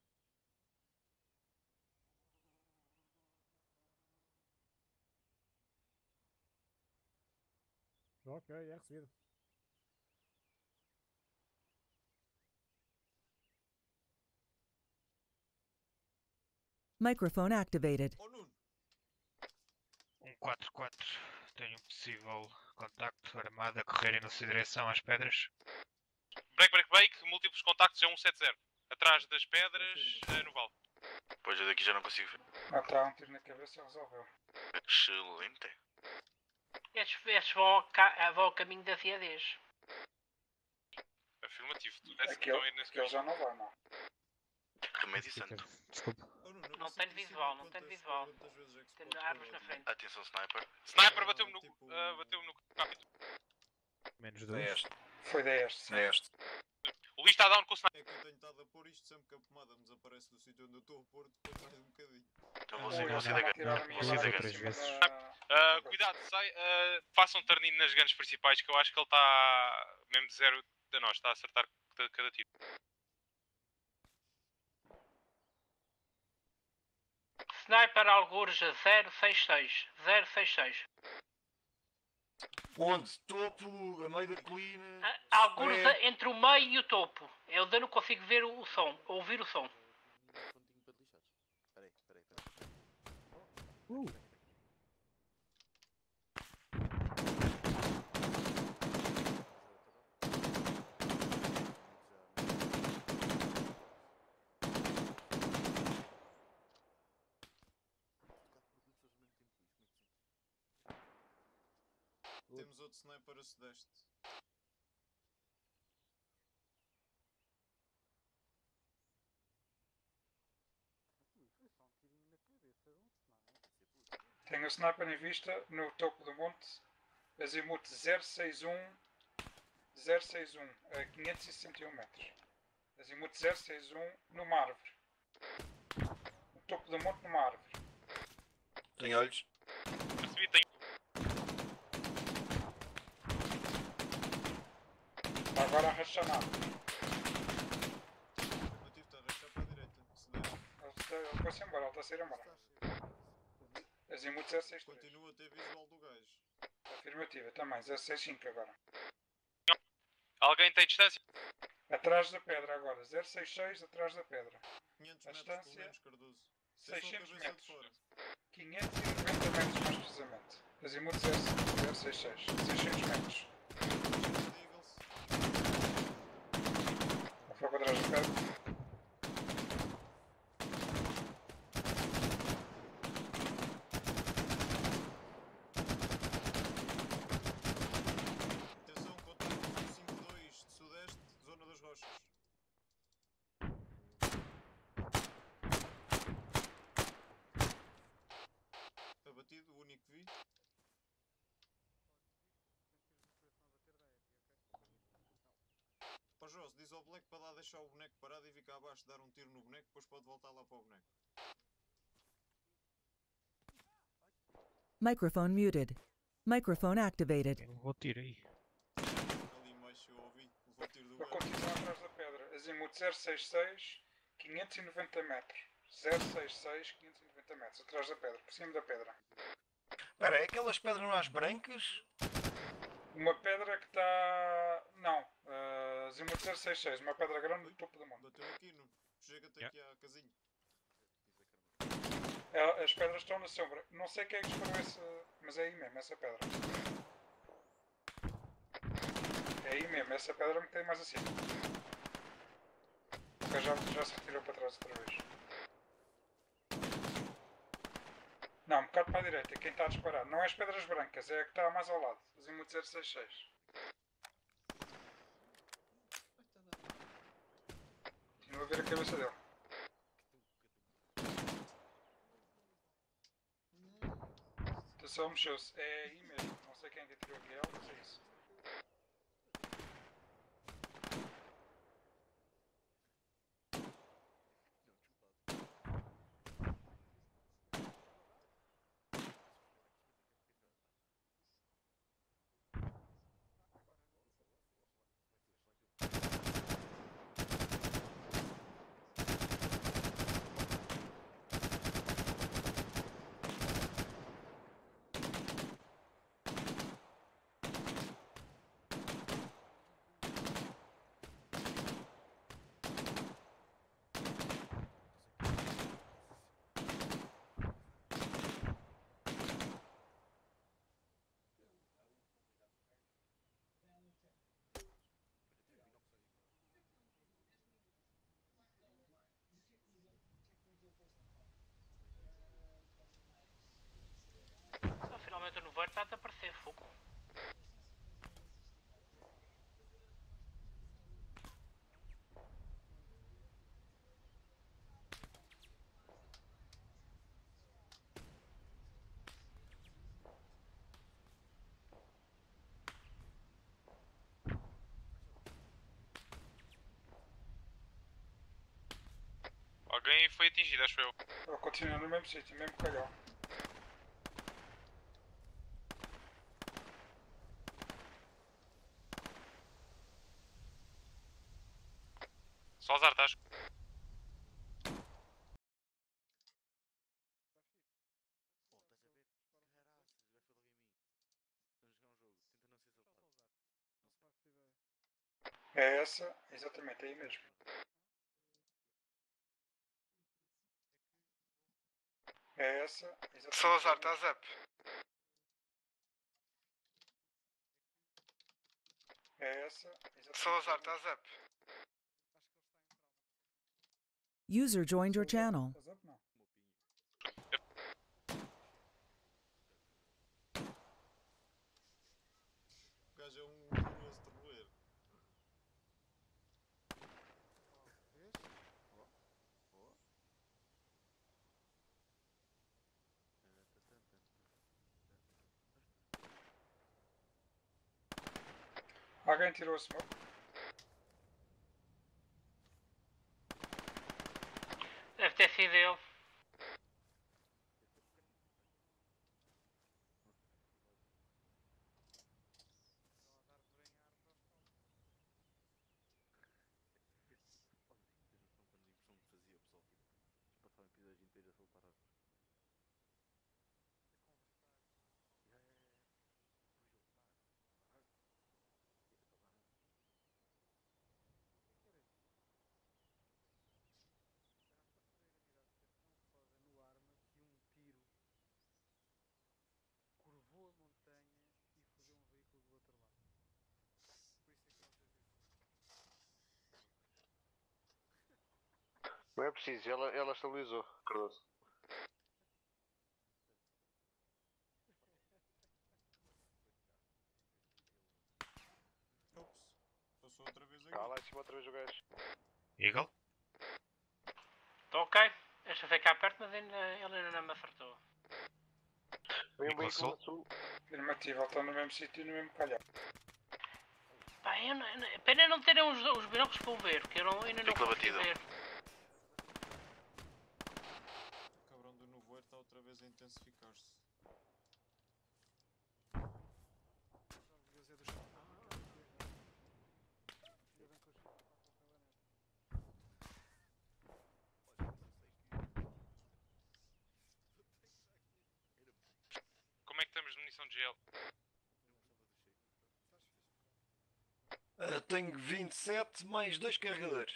Ok, é recebido. Microphone activated. 144. Tenho um possível contacto armado a correr em nossa direção às pedras. Break, break, break. Múltiplos contactos é 170. Atrás das pedras, ah, no vale. Pois eu daqui já não consigo ver. Ah, tá, um tiro na cabeça e resolveu. Excelente. Estes, estes vão, ao, é, vão ao caminho da viadez. Afirmativo. Essa que estão aí é nesse Aquele já não vai, não. Remédio santo. Desculpa. Não tem visual, não tem visual. Tem árvores na frente. Atenção, sniper. Sniper bateu-me no. Ah, bateu-me no capítulo. Menos 2. Foi 10. 10. O Lee está down com o sniper. É que eu tenho estado a pôr isto sempre que a pomada me desaparece do sítio onde eu estou a pôr, depois mais um bocadinho. Então Oi, você, eu você estava da a minha Você da Ah, cuidado, sai, ah, façam turn-in nas guns principais que eu acho que ele está mesmo de zero a nós, está a acertar cada, cada tiro. Sniper algures a 066. 066. Onde? Topo, a meio da colina. Ah, Algures É. entre o meio e o topo. Eu ainda não consigo ver o som, ouvir o som. Uh! Temos outro sniper a sudeste. Tenho o sniper em vista no topo do monte. Azimuth 061 061 a 561 metros. Azimuth 061 numa árvore. No topo do monte numa árvore. Tem olhos? Percebi, tem. Agora nada. Motivo está a rachar para a direita. Se der. Ele está- foi-se embora, ele está a sair embora. Azimuth 063. Continua a ter visual do gajo. Afirmativa também, 065 agora. Alguém tem distância? Atrás da pedra agora, 066 atrás da pedra. 500 A metros distância menos, Cardoso. Atenção, 600 cabeça de metros. fora. 590 metros mais precisamente. Azimuth 066. 600 metros. A fogo atrás da pedra. Atenção, contacto 52 de Joss, diz ao Black para lá deixar o boneco parado e ficar abaixo, dar um tiro no boneco, depois pode voltar lá para o boneco. Microphone muted. Microphone activated. Vou tiro aí. Ali embaixo eu ouvi, levou o tiro do Vou continuar atrás da pedra. Azimuth 066, 590 metros. 066, 590 metros. Atrás da pedra, por cima da pedra. Espera, é aquelas pedras mais brancas? Uma pedra que está. Não. Uh, Azimuth 066, uma pedra grande no topo da monte. Bateu aqui, no... chega-te aqui à casinha. É, As pedras estão na sombra. Não sei quem é que disparou esse. Mas é aí mesmo, essa pedra. É aí mesmo, essa pedra um bocadinho mais acima. Ok, já, já se retirou para trás outra vez. Não, um bocado para a direita, quem está a disparar. Não é as pedras brancas, é a que está mais ao lado. Azimuth 066. Continua a ver a cabeça dele. Atenção, mexeu-se. É aí mesmo. Não sei quem que atirou aquele, mas é isso. Só verde está a desaparecer fogo. Alguém foi atingido, acho eu. Ele continua no mesmo sítio, mesmo calhau. É essa, exatamente, é aí mesmo. É essa, exatamente. Salazar, estás up. É essa, exatamente. Salazar, estás up. User joined your channel. Estás up? Não. O gajo é um Alguém tirou a smoke? Deve ter sido ele. no arma que um tiro curvou a montanha e fodeu um veículo do outro lado. Por isso é que vocês Não é preciso, ela, ela estabilizou, Cardoso. Ops, passou outra vez aqui. Cá lá em cima outra vez o gajo. Eagle? Estou ok. Esta foi cá perto, mas ainda, ele ainda não me acertou. Vem um veículo sul. Afirmativo, está no mesmo sítio e no mesmo calhau. Pá, eu não, eu não- pena não terem os, os binóculos para o ver, porque eu não, ainda não Fico consegui abatido. ver. O cabrão do nevoeiro está outra vez a intensificar-se. Como é que estamos de munição de gel? Ah, tenho 27 mais 2 carregadores.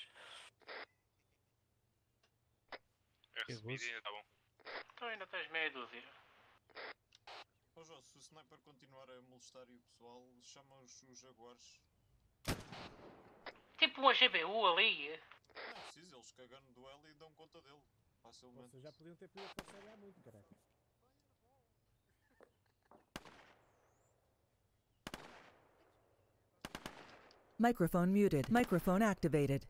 É recebido ainda está bom. Então ainda tens meia dúzia. Ó Jó, se o sniper continuar a molestar e o pessoal, chama os, os jaguares. Tipo uma GBU ali. Não é preciso, eles cagando do L e dão conta dele. Facilmente. Vocês já podiam ter pedido a força aérea há muito, caraca. Microphone muted. Microphone activated.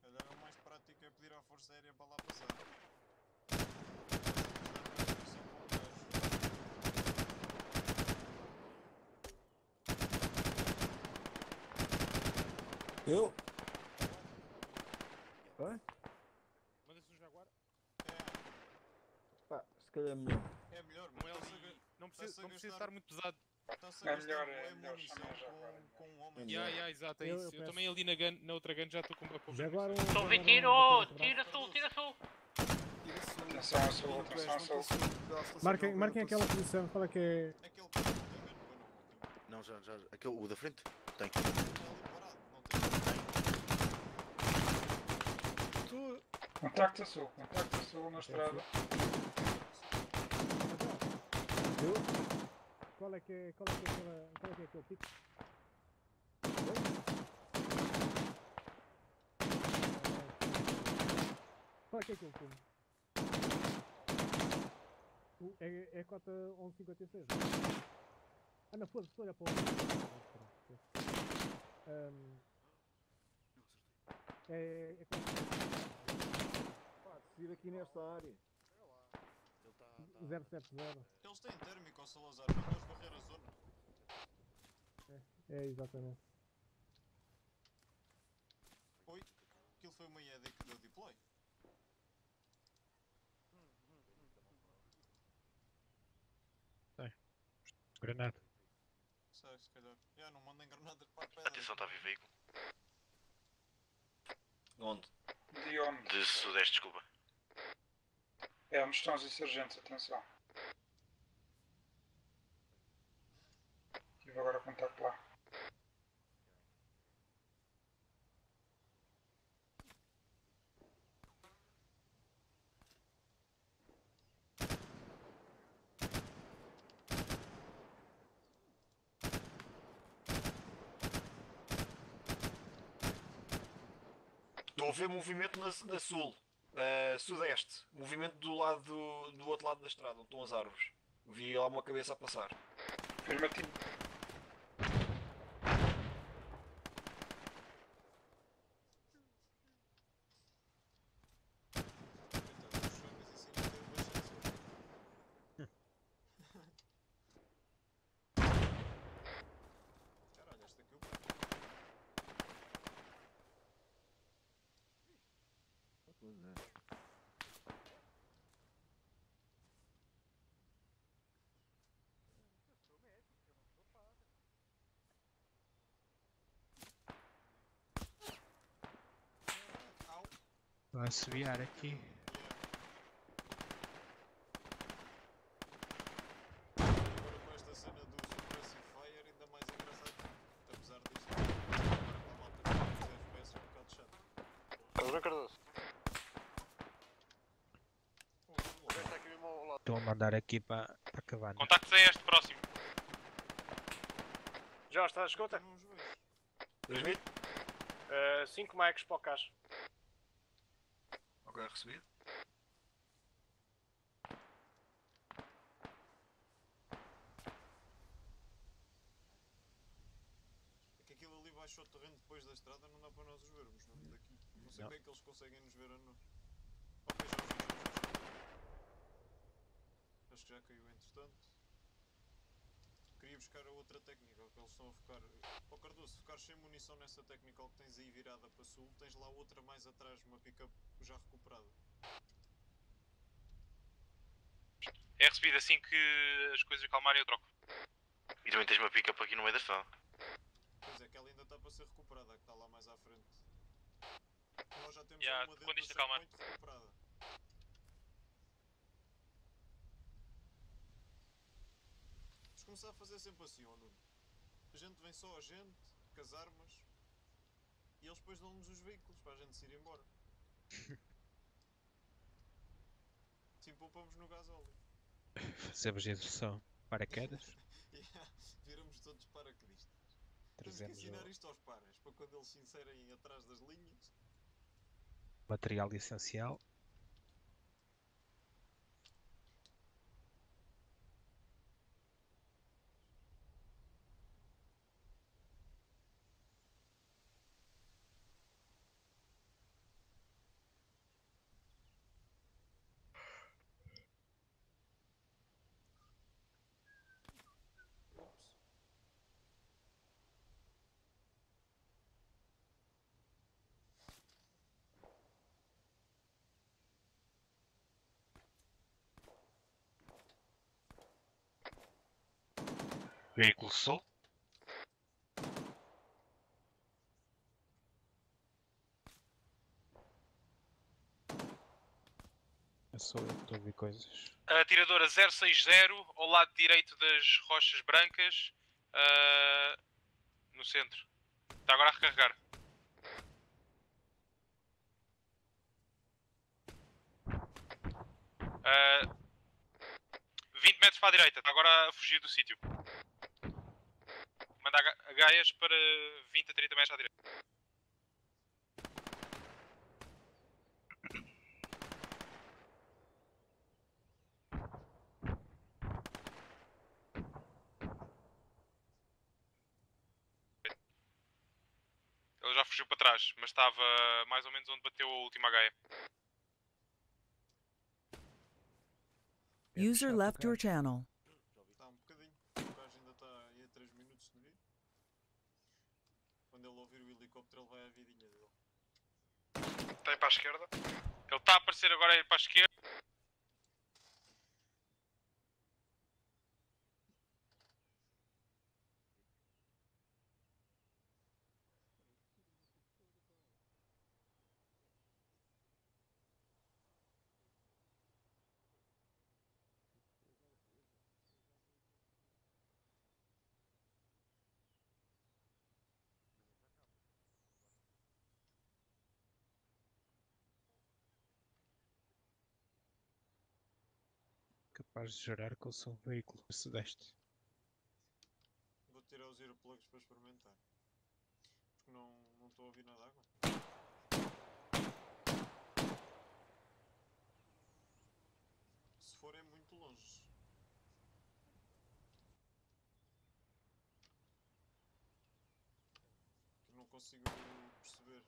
Calhar o mais prático é pedir à Força Aérea para lá passar. Eu? Vai? Manda-se um jaguar. Pá, se calhar é melhor. É melhor, L e não precisa, não precisa estar muito pesado. Está-se É melhor, é melhor com, com um homem. Ya, ya, exato, é Eu- isso. eu Eu, peço- também ali na, gun, na outra gun já estou com a pouca Jaguar um. Estou a ver tiro, tira sul, tira sul. Atenção a sul, atenção a sul. Marquem, marquem aquela posição, qual é que é? Não, já, já. Aquele, o da frente? Tem. Contacto sul, contacto sul na estrada. Eu? Qual é que é, qual é que é aquela, qual é que é aquele pico? Qual é que é aquele fumo? O- É, é cota 1156. Ah não, foda-se, olha para o... Ahm, é, é cota Pá, aqui nesta área. 070. Eles têm térmico ao Salazar, não vamos varrer a zona. É, é exatamente. Oi, aquilo foi uma IED que deu deploy. Granada. Sei, se calhar. Já, não mandem granadas para a pedra. Atenção, está a vir veículo. Onde? De onde? De sudeste, desculpa. É onde estão os insurgentes, atenção. Tive agora contacto lá. Estou a ver movimento na, na sul, eh, sudeste. Movimento do lado do, do outro lado da estrada, onde estão as árvores. Vi lá uma cabeça a passar. Afirmativo. Caralho, esta aqui eu Pois é. Vou assobiar aqui. Agora com esta cena do Suppressive Fire ainda mais engraçado. Apesar disto, agora com a malta com os FPS é um bocado chato. Carlos Cardoso. Oh, O gajo está aqui mesmo ao mandar aqui para, para a cabana. Contactos a este próximo. Já está, escuta. Os vejo. 2000? 5 mics para o caso. Ok, recebido. É que aquilo ali baixou o terreno depois da estrada, não dá para nós os vermos, não daqui. Não sei Não. como é que eles conseguem nos ver a nós. Ok, já os vi, já os vi. Acho que já caiu entretanto. Queria buscar a outra técnica, que eles estão a focar. Ó Cardoso, se focares estás sem munição nessa technical que tens aí virada para sul, tens lá outra mais atrás, uma pick-up já recuperada. É recebido assim que as coisas acalmarem eu troco. E também tens uma pick-up aqui no meio da estrada. Pois é, que ela ainda está para ser recuperada, que está lá mais à frente. Nós já temos Yeah, uma quando dentro isto da recuperada. Vamos começar a fazer sempre assim, ó Nuno. A gente vem só a gente, com as armas, e eles depois dão-nos os veículos para a gente se ir embora. [laughs] Assim poupamos no gasóleo. Fazemos a introdução. Paraquedas. [laughs] Yeah, Viramos todos paraquedistas. Temos que Trazemos ensinar o isto aos paras, para quando eles se inserem atrás das linhas. material essencial. Veículo sul. Eu sou eu que estou a ouvir coisas. Atiradora 060 ao lado direito das rochas brancas. ah, no centro. Está agora a recarregar. Ah, 20 metros para a direita, está agora a fugir do sítio. Manda a ga- a gaias para 20 a 30 metros à direita. Ele já fugiu para trás, mas estava mais ou menos onde bateu a última gaia. User left your channel. Está um bocadinho. O gajo ainda está aí a 3 minutos de vir. Quando ele ouvir o helicóptero, ele vai à vidinha dele. Aí para a esquerda. Ele está a aparecer agora aí para a esquerda. Capaz de gerar com o seu veículo. Sudeste. Vou tirar os earplugs para experimentar. Porque não não estou a ouvir nada agora. Se for é muito longe. Que não consigo perceber.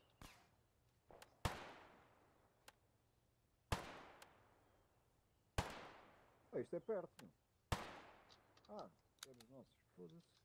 Ah, isto é perto. Ah, dos nossos. Foda-se.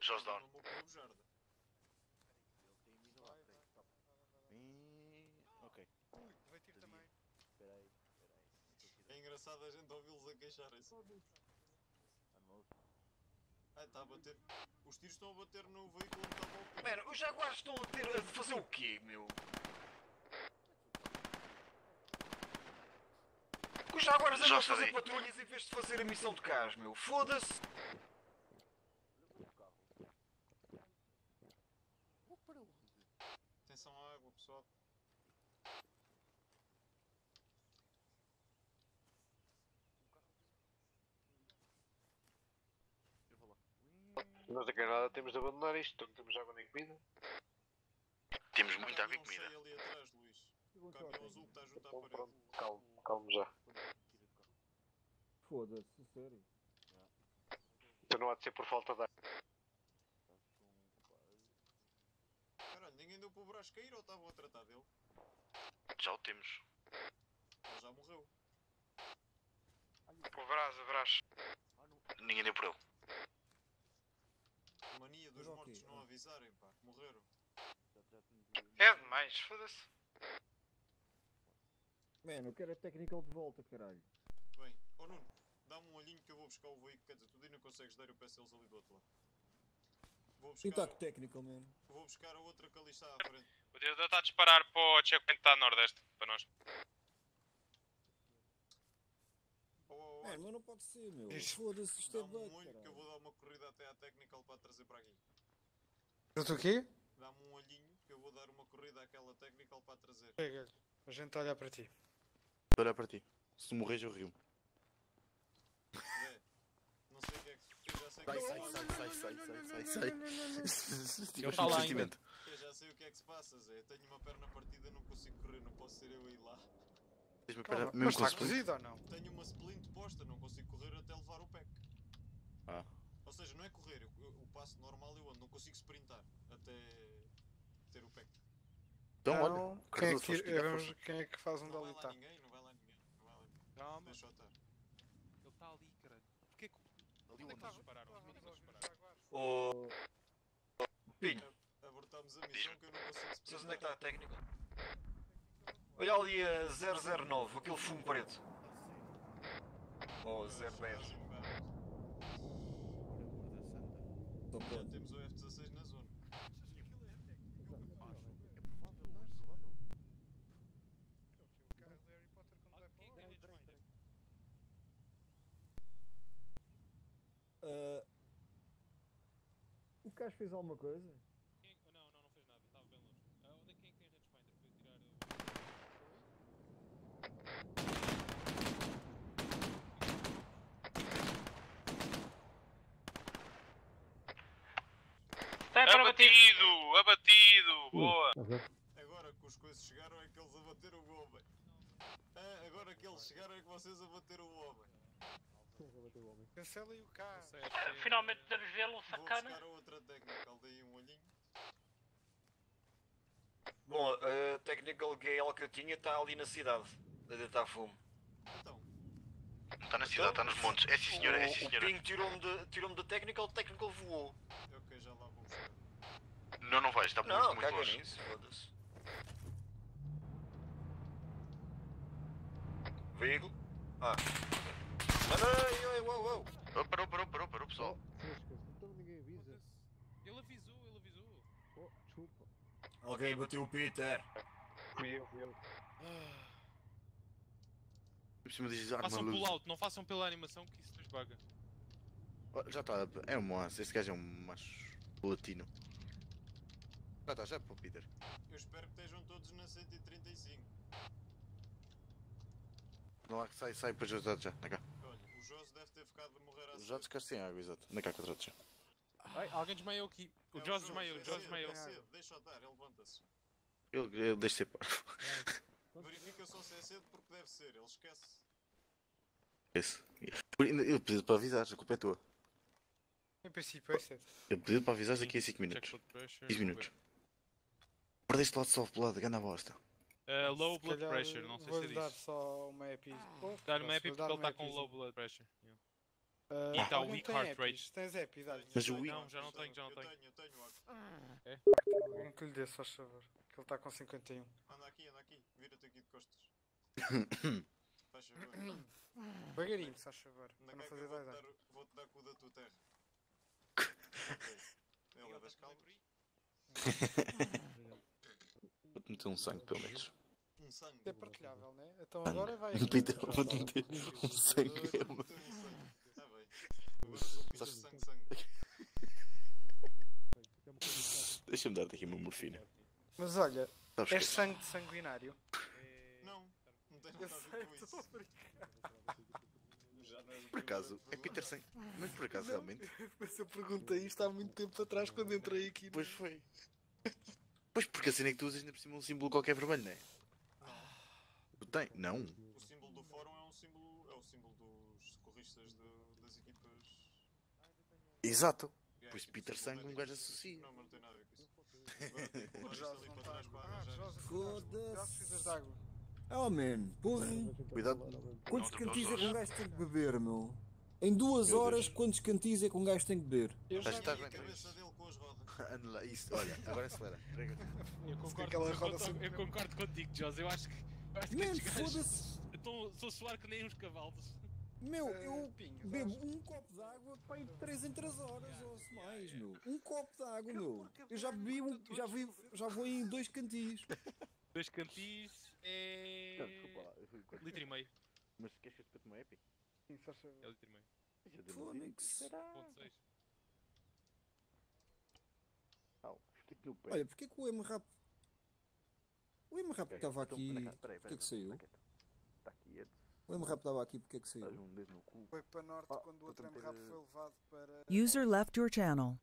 Down. o jarda. Ok. Ui, vai tiro também. Peraí, É engraçado a gente ouvi-los a queixarem só disso. Ah, está a bater. Os tiros estão a bater no veículo onde estava o pé. Mano, os jaguares estão a ter a fazer o quê, meu? Os jaguares andam Já a fazer patrulhas em vez de fazer a missão de cás, meu. Foda-se. Atenção à água, pessoal. Não tem nada, temos de abandonar isto. Não temos água nem comida. Temos muita água e comida. ali atrás. caminhão azul que está junto à parede. Pronto, calmo, calmo já. Foda-se, sério. Então não há de ser por falta de ar. Caralho, ninguém deu para o Brás cair ou estavam a tratar dele? Já o temos. Ele já morreu. O Brás, o Brás. Ninguém deu por ele. Mania dos mortos não avisarem, pá. Morreram. É demais, foda-se. Mano, eu quero a technical de volta, caralho. Bem, ó Nuno, dá-me um olhinho que eu vou buscar o veículo. Quer dizer, tu ainda consegues dar, eu peço eles ali do outro lado. Vou E tá buscar, com technical, mano. vou buscar a outra que ali está à frente. O diretor está a disparar para o checkpoint que está a nordeste, para nós. Mano, mas não pode ser, meu. Foda-se, isto é Dá-me um olho que eu vou dar uma corrida até à technical para a trazer para aqui. Eu o quê? Dá-me um olhinho que eu vou dar uma corrida àquela technical para a trazer. Chega, a gente está a olhar para ti. Vou olhar para ti. Se tu morres, eu rio. Zé, não sei o que é que. Eu já sei o que Sai, é que sai, se sai, passa. sai, sai, sai, sai. Eu um sei- sentimento. Eu já sei o que é que se passa, Zé. Tenho uma perna partida, não consigo correr, não posso ser eu a ir lá. Calma, perna- mas com está ou não? Tenho uma splint posta, não consigo correr até levar o pack. Ah. Ou seja, não é correr, eu- eu- o passo normal eu ando, não consigo sprintar até ter o pack. Então, Então, olha. quem é, que, sabes vamos- quem é que faz um Não vai lá ninguém, não vai lá ninguém, não vai lá ninguém. Calma. Deixa eu estar. Ele está ali, caralho. Porquê que. Onde é que eles dispararam? Onde é? Ô. Pinho, Abortamos a missão que eu não consigo sabes sprintar. onde é que está a técnica? Olha ali a 009, aquele fumo preto. Ou 010. Já temos o F-16 na zona. Ah, o Cacho fez alguma coisa? Não, não, não fez nada, estava bem longe. Ah, onde é que quem é que tem Rangefinder? Foi tirar. Sniper Abatido! Abatido! Boa! Agora que os coisas chegaram é que eles abateram o homem. Ah, agora que eles chegaram é que vocês abateram o homem. Cancelem o carro. Finalmente podemos vê-lo, Vou sacana. buscar a outra técnica, dei um olhinho. Bom, a technical Gale que eu tinha está ali na cidade, a deitar fumo. Está na cidade, está nos montes. É sim senhora, é sim O senhora. Ping tirou-me de, tirou da technical, o technical voou. Ok, já lá vou buscar. Não, não vais, está muito, Não, muito longe. nisso, foda-se. Veículo? Ah. Não, não, uou, uou. Oh, parou, parou, parou, parou, pessoal. Então ninguém avisa. Ele avisou, ele avisou. Oh, desculpa. Alguém bateu o Peter. Fui eu, fui eu. Cima diz arma Façam luz. pull-out, não façam pela animação que isso nos baga. Oh, Já está, é um macho. Este gajo é um macho latino. Já está, já é para o Peter. Eu espero que estejam todos na 135. Não há que sai, sai, depois já, já, já. Na cá. Olha, o Josi deve ter ficado de morrer à Já descaste sem água, exato. Na cá, quadrado já. Ai, alguém desmaiou aqui. O É Josi, desmaiou, o é cedo, desmaiou. é cedo, Deixa eu dar, ele levanta-se. Ele, ele deixa ser parvo. [laughs] Verifica só se é cedo porque deve ser, ele esquece. Esse. Ele pediu para avisar, a culpa é tua. Em princípio é cedo. Ele pediu para avisar daqui a 5 minutos. 15 minutos. Perdeste lá de soft blood, gana bosta. Uh, low Se blood pressure, não sei se é Vou-lhe dar disso. só uma epi. Dá-lhe uma Posso epi porque dar ele uma está com low blood pressure. Yeah. Ah, E está weak heart epis? rate. Tens epi, dá-lhe. Mas o weak- Não, já não tenho, já não Eu tenho. tenho, eu tenho, Arco. É? Alguém que lhe dê, se faz favor. Que ele está com 51. Anda aqui, anda aqui, vira-te aqui de costas. [coughs] Faz favor. Devagarinho, se faz favor. Para não fazer eu vou-te dar, dar o da tua terra. [laughs] Ele é das calmas. [laughs] Vou-te meter um sangue, pelo menos. Um sangue. É partilhável, né? Então agora vai. Um Peter, vou-te meter um sangue. Está bem. Agora sangue, sangue. Deixa-me dar-te aqui uma morfina. Mas olha, Sabes és que- sangue de sanguinário. Não, não tem nada a ver com isso. és [laughs] Por acaso, é Peter sem. Mas por acaso, realmente. Mas eu perguntei isto há muito tempo atrás quando entrei aqui. Pois foi. Pois porque a cena é que tu usas ainda por cima um símbolo qualquer vermelho, não é? Tu tem? Não. O símbolo do fórum é um símbolo. é o símbolo dos socorristas de- das equipas. Exato. É, tipo, Peter Sang um tem- gajo associa. Não, mas não tem nada a ver com isso. Ah, água. Oh man, porra. Cuidado. Quantos cantis é que um gajo tem que beber, meu? Em duas horas, quantos cantis é que um gajo tem que beber? Eu já Estás estás E a cabeça dele Ando lá, isso, olha, agora é acelera. Eu concordo, eu, roda conto, eu concordo contigo, José. Eu acho que. Eu foda-se! Estou a suar que nem uns cavalos. Meu, eu bebo um copo de água para ir 3 em 3 horas ou se mais, meu. Um copo de água, meu. Eu já bebi um, já, vi, já vou em dois cantis. [laughs] Dois cantis é, é. Litro e meio. Mas queixas que eu tomei épico? É litro e meio. Fónix. 0.6. Aquilo pé. Olha, porquê que o MRAP. O MRAP então, então. tá é estava aqui. Porquê que saiu? Está aqui O MRAP estava aqui, porquê que saiu? Foi para norte quando o outro MRAP foi levado para. Eh, User left your channel.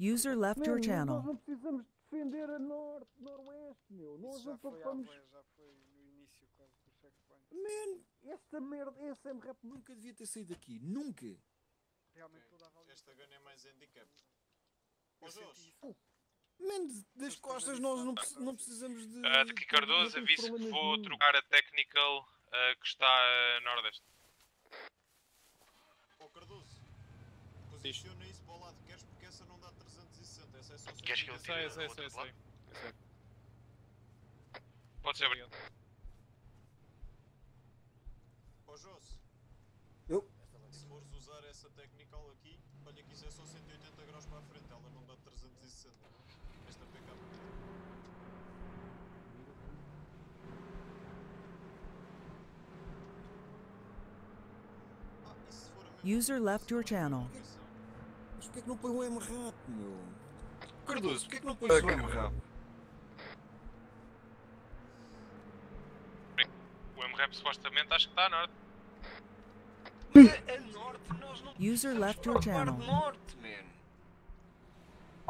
User left your channel. Nós não precisamos defender a norte, noroeste, meu. Nós já foi, vamos... já foi no início quando o checkpoint. Man, esta merda, esse MRAP nunca devia ter saído daqui. Nunca! Realmente toda a Esta gun é mais handicap. Ô, Jorge! De- das costas nós não, não precisamos de... Ah, daqui Cardoso, não temos aviso que vou nenhum. trocar a technical ah, que está a nordeste. ó Cardoso, posiciona isso para o lado que queres porque essa não dá 360, essa é só Queres que eu 180. tire sei, outro eu sei, lado? eu sei. Pode ser obrigado. Ó Eu? se fores usar essa technical aqui, olha que isso é só 180 graus para a frente, ela não dá 360. Esta PK. Ah, e se for a mesma User left your channel. Mas porquê que não põe o M-Rap, meu? Cardoso, porquê que não pões Ah, o M-Rap? O M-Rap supostamente acho que está a norte. A, a norte nós não User left your channel. norte, man.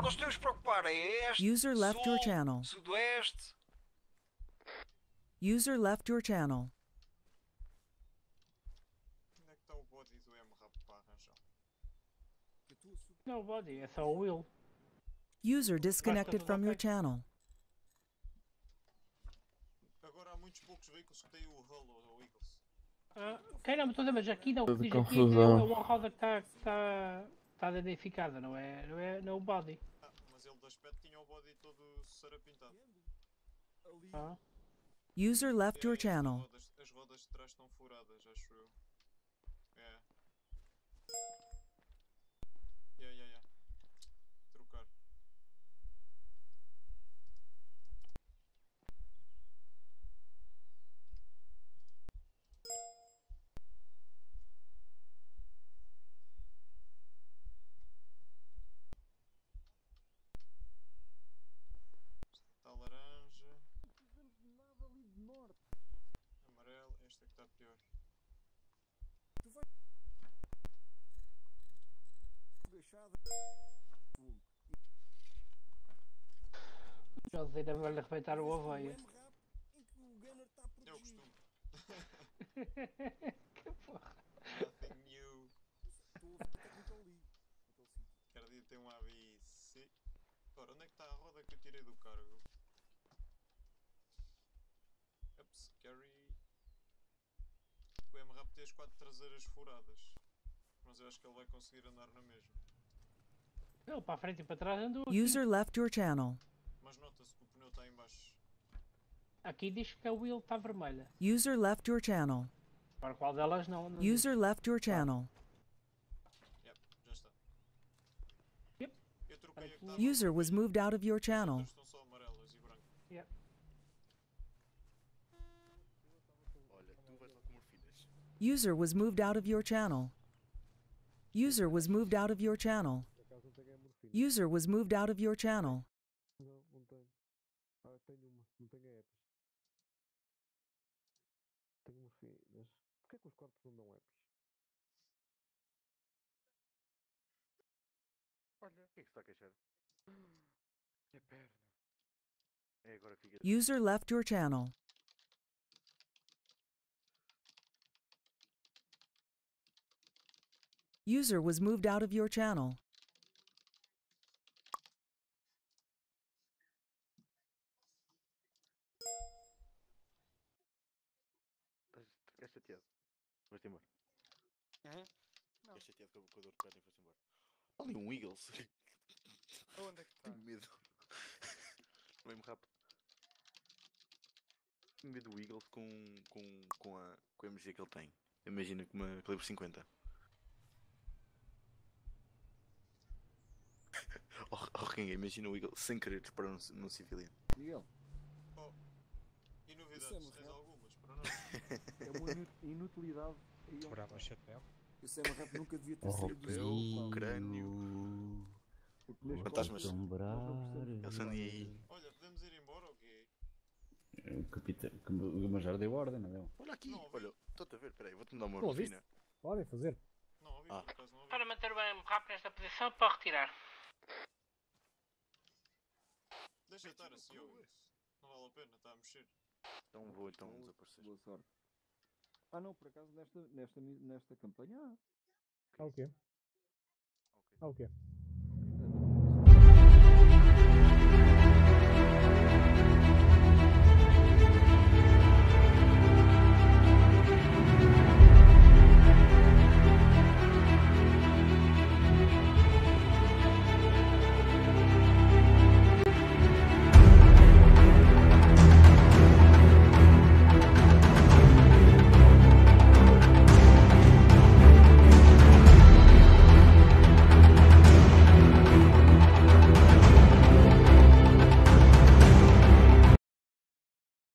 Nós temos que preocupar a este, User left your channel. sudoeste. User left your channel. Onde é que está o body do M-Rap para arranjar? Não, body, é só o Will. User disconnected from your channel. Agora há muitos poucos veículos que têm o Hull ou o Eagles. Ah, caramba, estou a mas aqui não, o Tudo que diz aqui é uma roda que está tá, tá identificada, não é, não é, não é o body. Ah, mas ele de aspecto tinha o body todo sarapintado. Ah. User left your channel. As rodas, as rodas de trás estão furadas, acho eu. É. Yeah, yeah, yeah. Trocar. Está laranja. Amarelo, este é que está pior. José ainda vai arrebentar o aveia. É o costume. [laughs] [laughs] que porra. Nothing new. Cada dia tem um ABC. Ora, onde é que está a roda que eu tirei do cargo? Ups, carry. O M-Rap tem as quatro traseiras furadas. Mas eu acho que ele vai conseguir andar na mesma. Não, para a frente e para trás andou aqui. User left your channel. Mas nota-se que o pneu está em baixo. Aqui diz que a Will está vermelha. User left your channel. Para qual delas não? não diz. User left your channel. Yep, já está. Yep. Eu troquei a que User was moved out of your channel. estão só amarelas e brancas. Yep. Olha, tu vais lá com morfinas. User was moved out of your channel. User was moved out of your channel. User was moved out of your channel. User left your channel. User was moved out of your channel. Chateado com a com a dor de perna e foste embora. Ali um Eagles. Onde é que [laughs] está? Tenho medo. Vem-me rápido. Tenho medo do Eagles com, com, com, a, com a MG que ele tem. Imagina com uma calibre 50. [laughs] oh, oh Ringa, imagina o Eagles sem querer disparar num, num civiliano. Miguel, E Isso é novidades? uma Tens algumas para nós? [laughs] é uma inu- inutilidade. aí é um Chapéu. O Sam Rap nunca devia ter Oh, saído do pá. crânio. Fantasmas. não Eles andam aí. Olha, podemos ir embora ou quê? O capitão. O Major deu ordem, não deu? Olha aqui, olha, estou-te a ver, peraí, vou-te dar uma Não morfina. Podem fazer. Não ouvi, Ah. por não ouvi. Para manter bem rápido nesta posição, para retirar. Deixa estar assim, ouve. Não vale a pena, está a mexer. Então vou então desaparecer. Boa sorte. Ah não, por acaso nesta, nesta, nesta campanha há. Ah, o quê? Ah, o quê?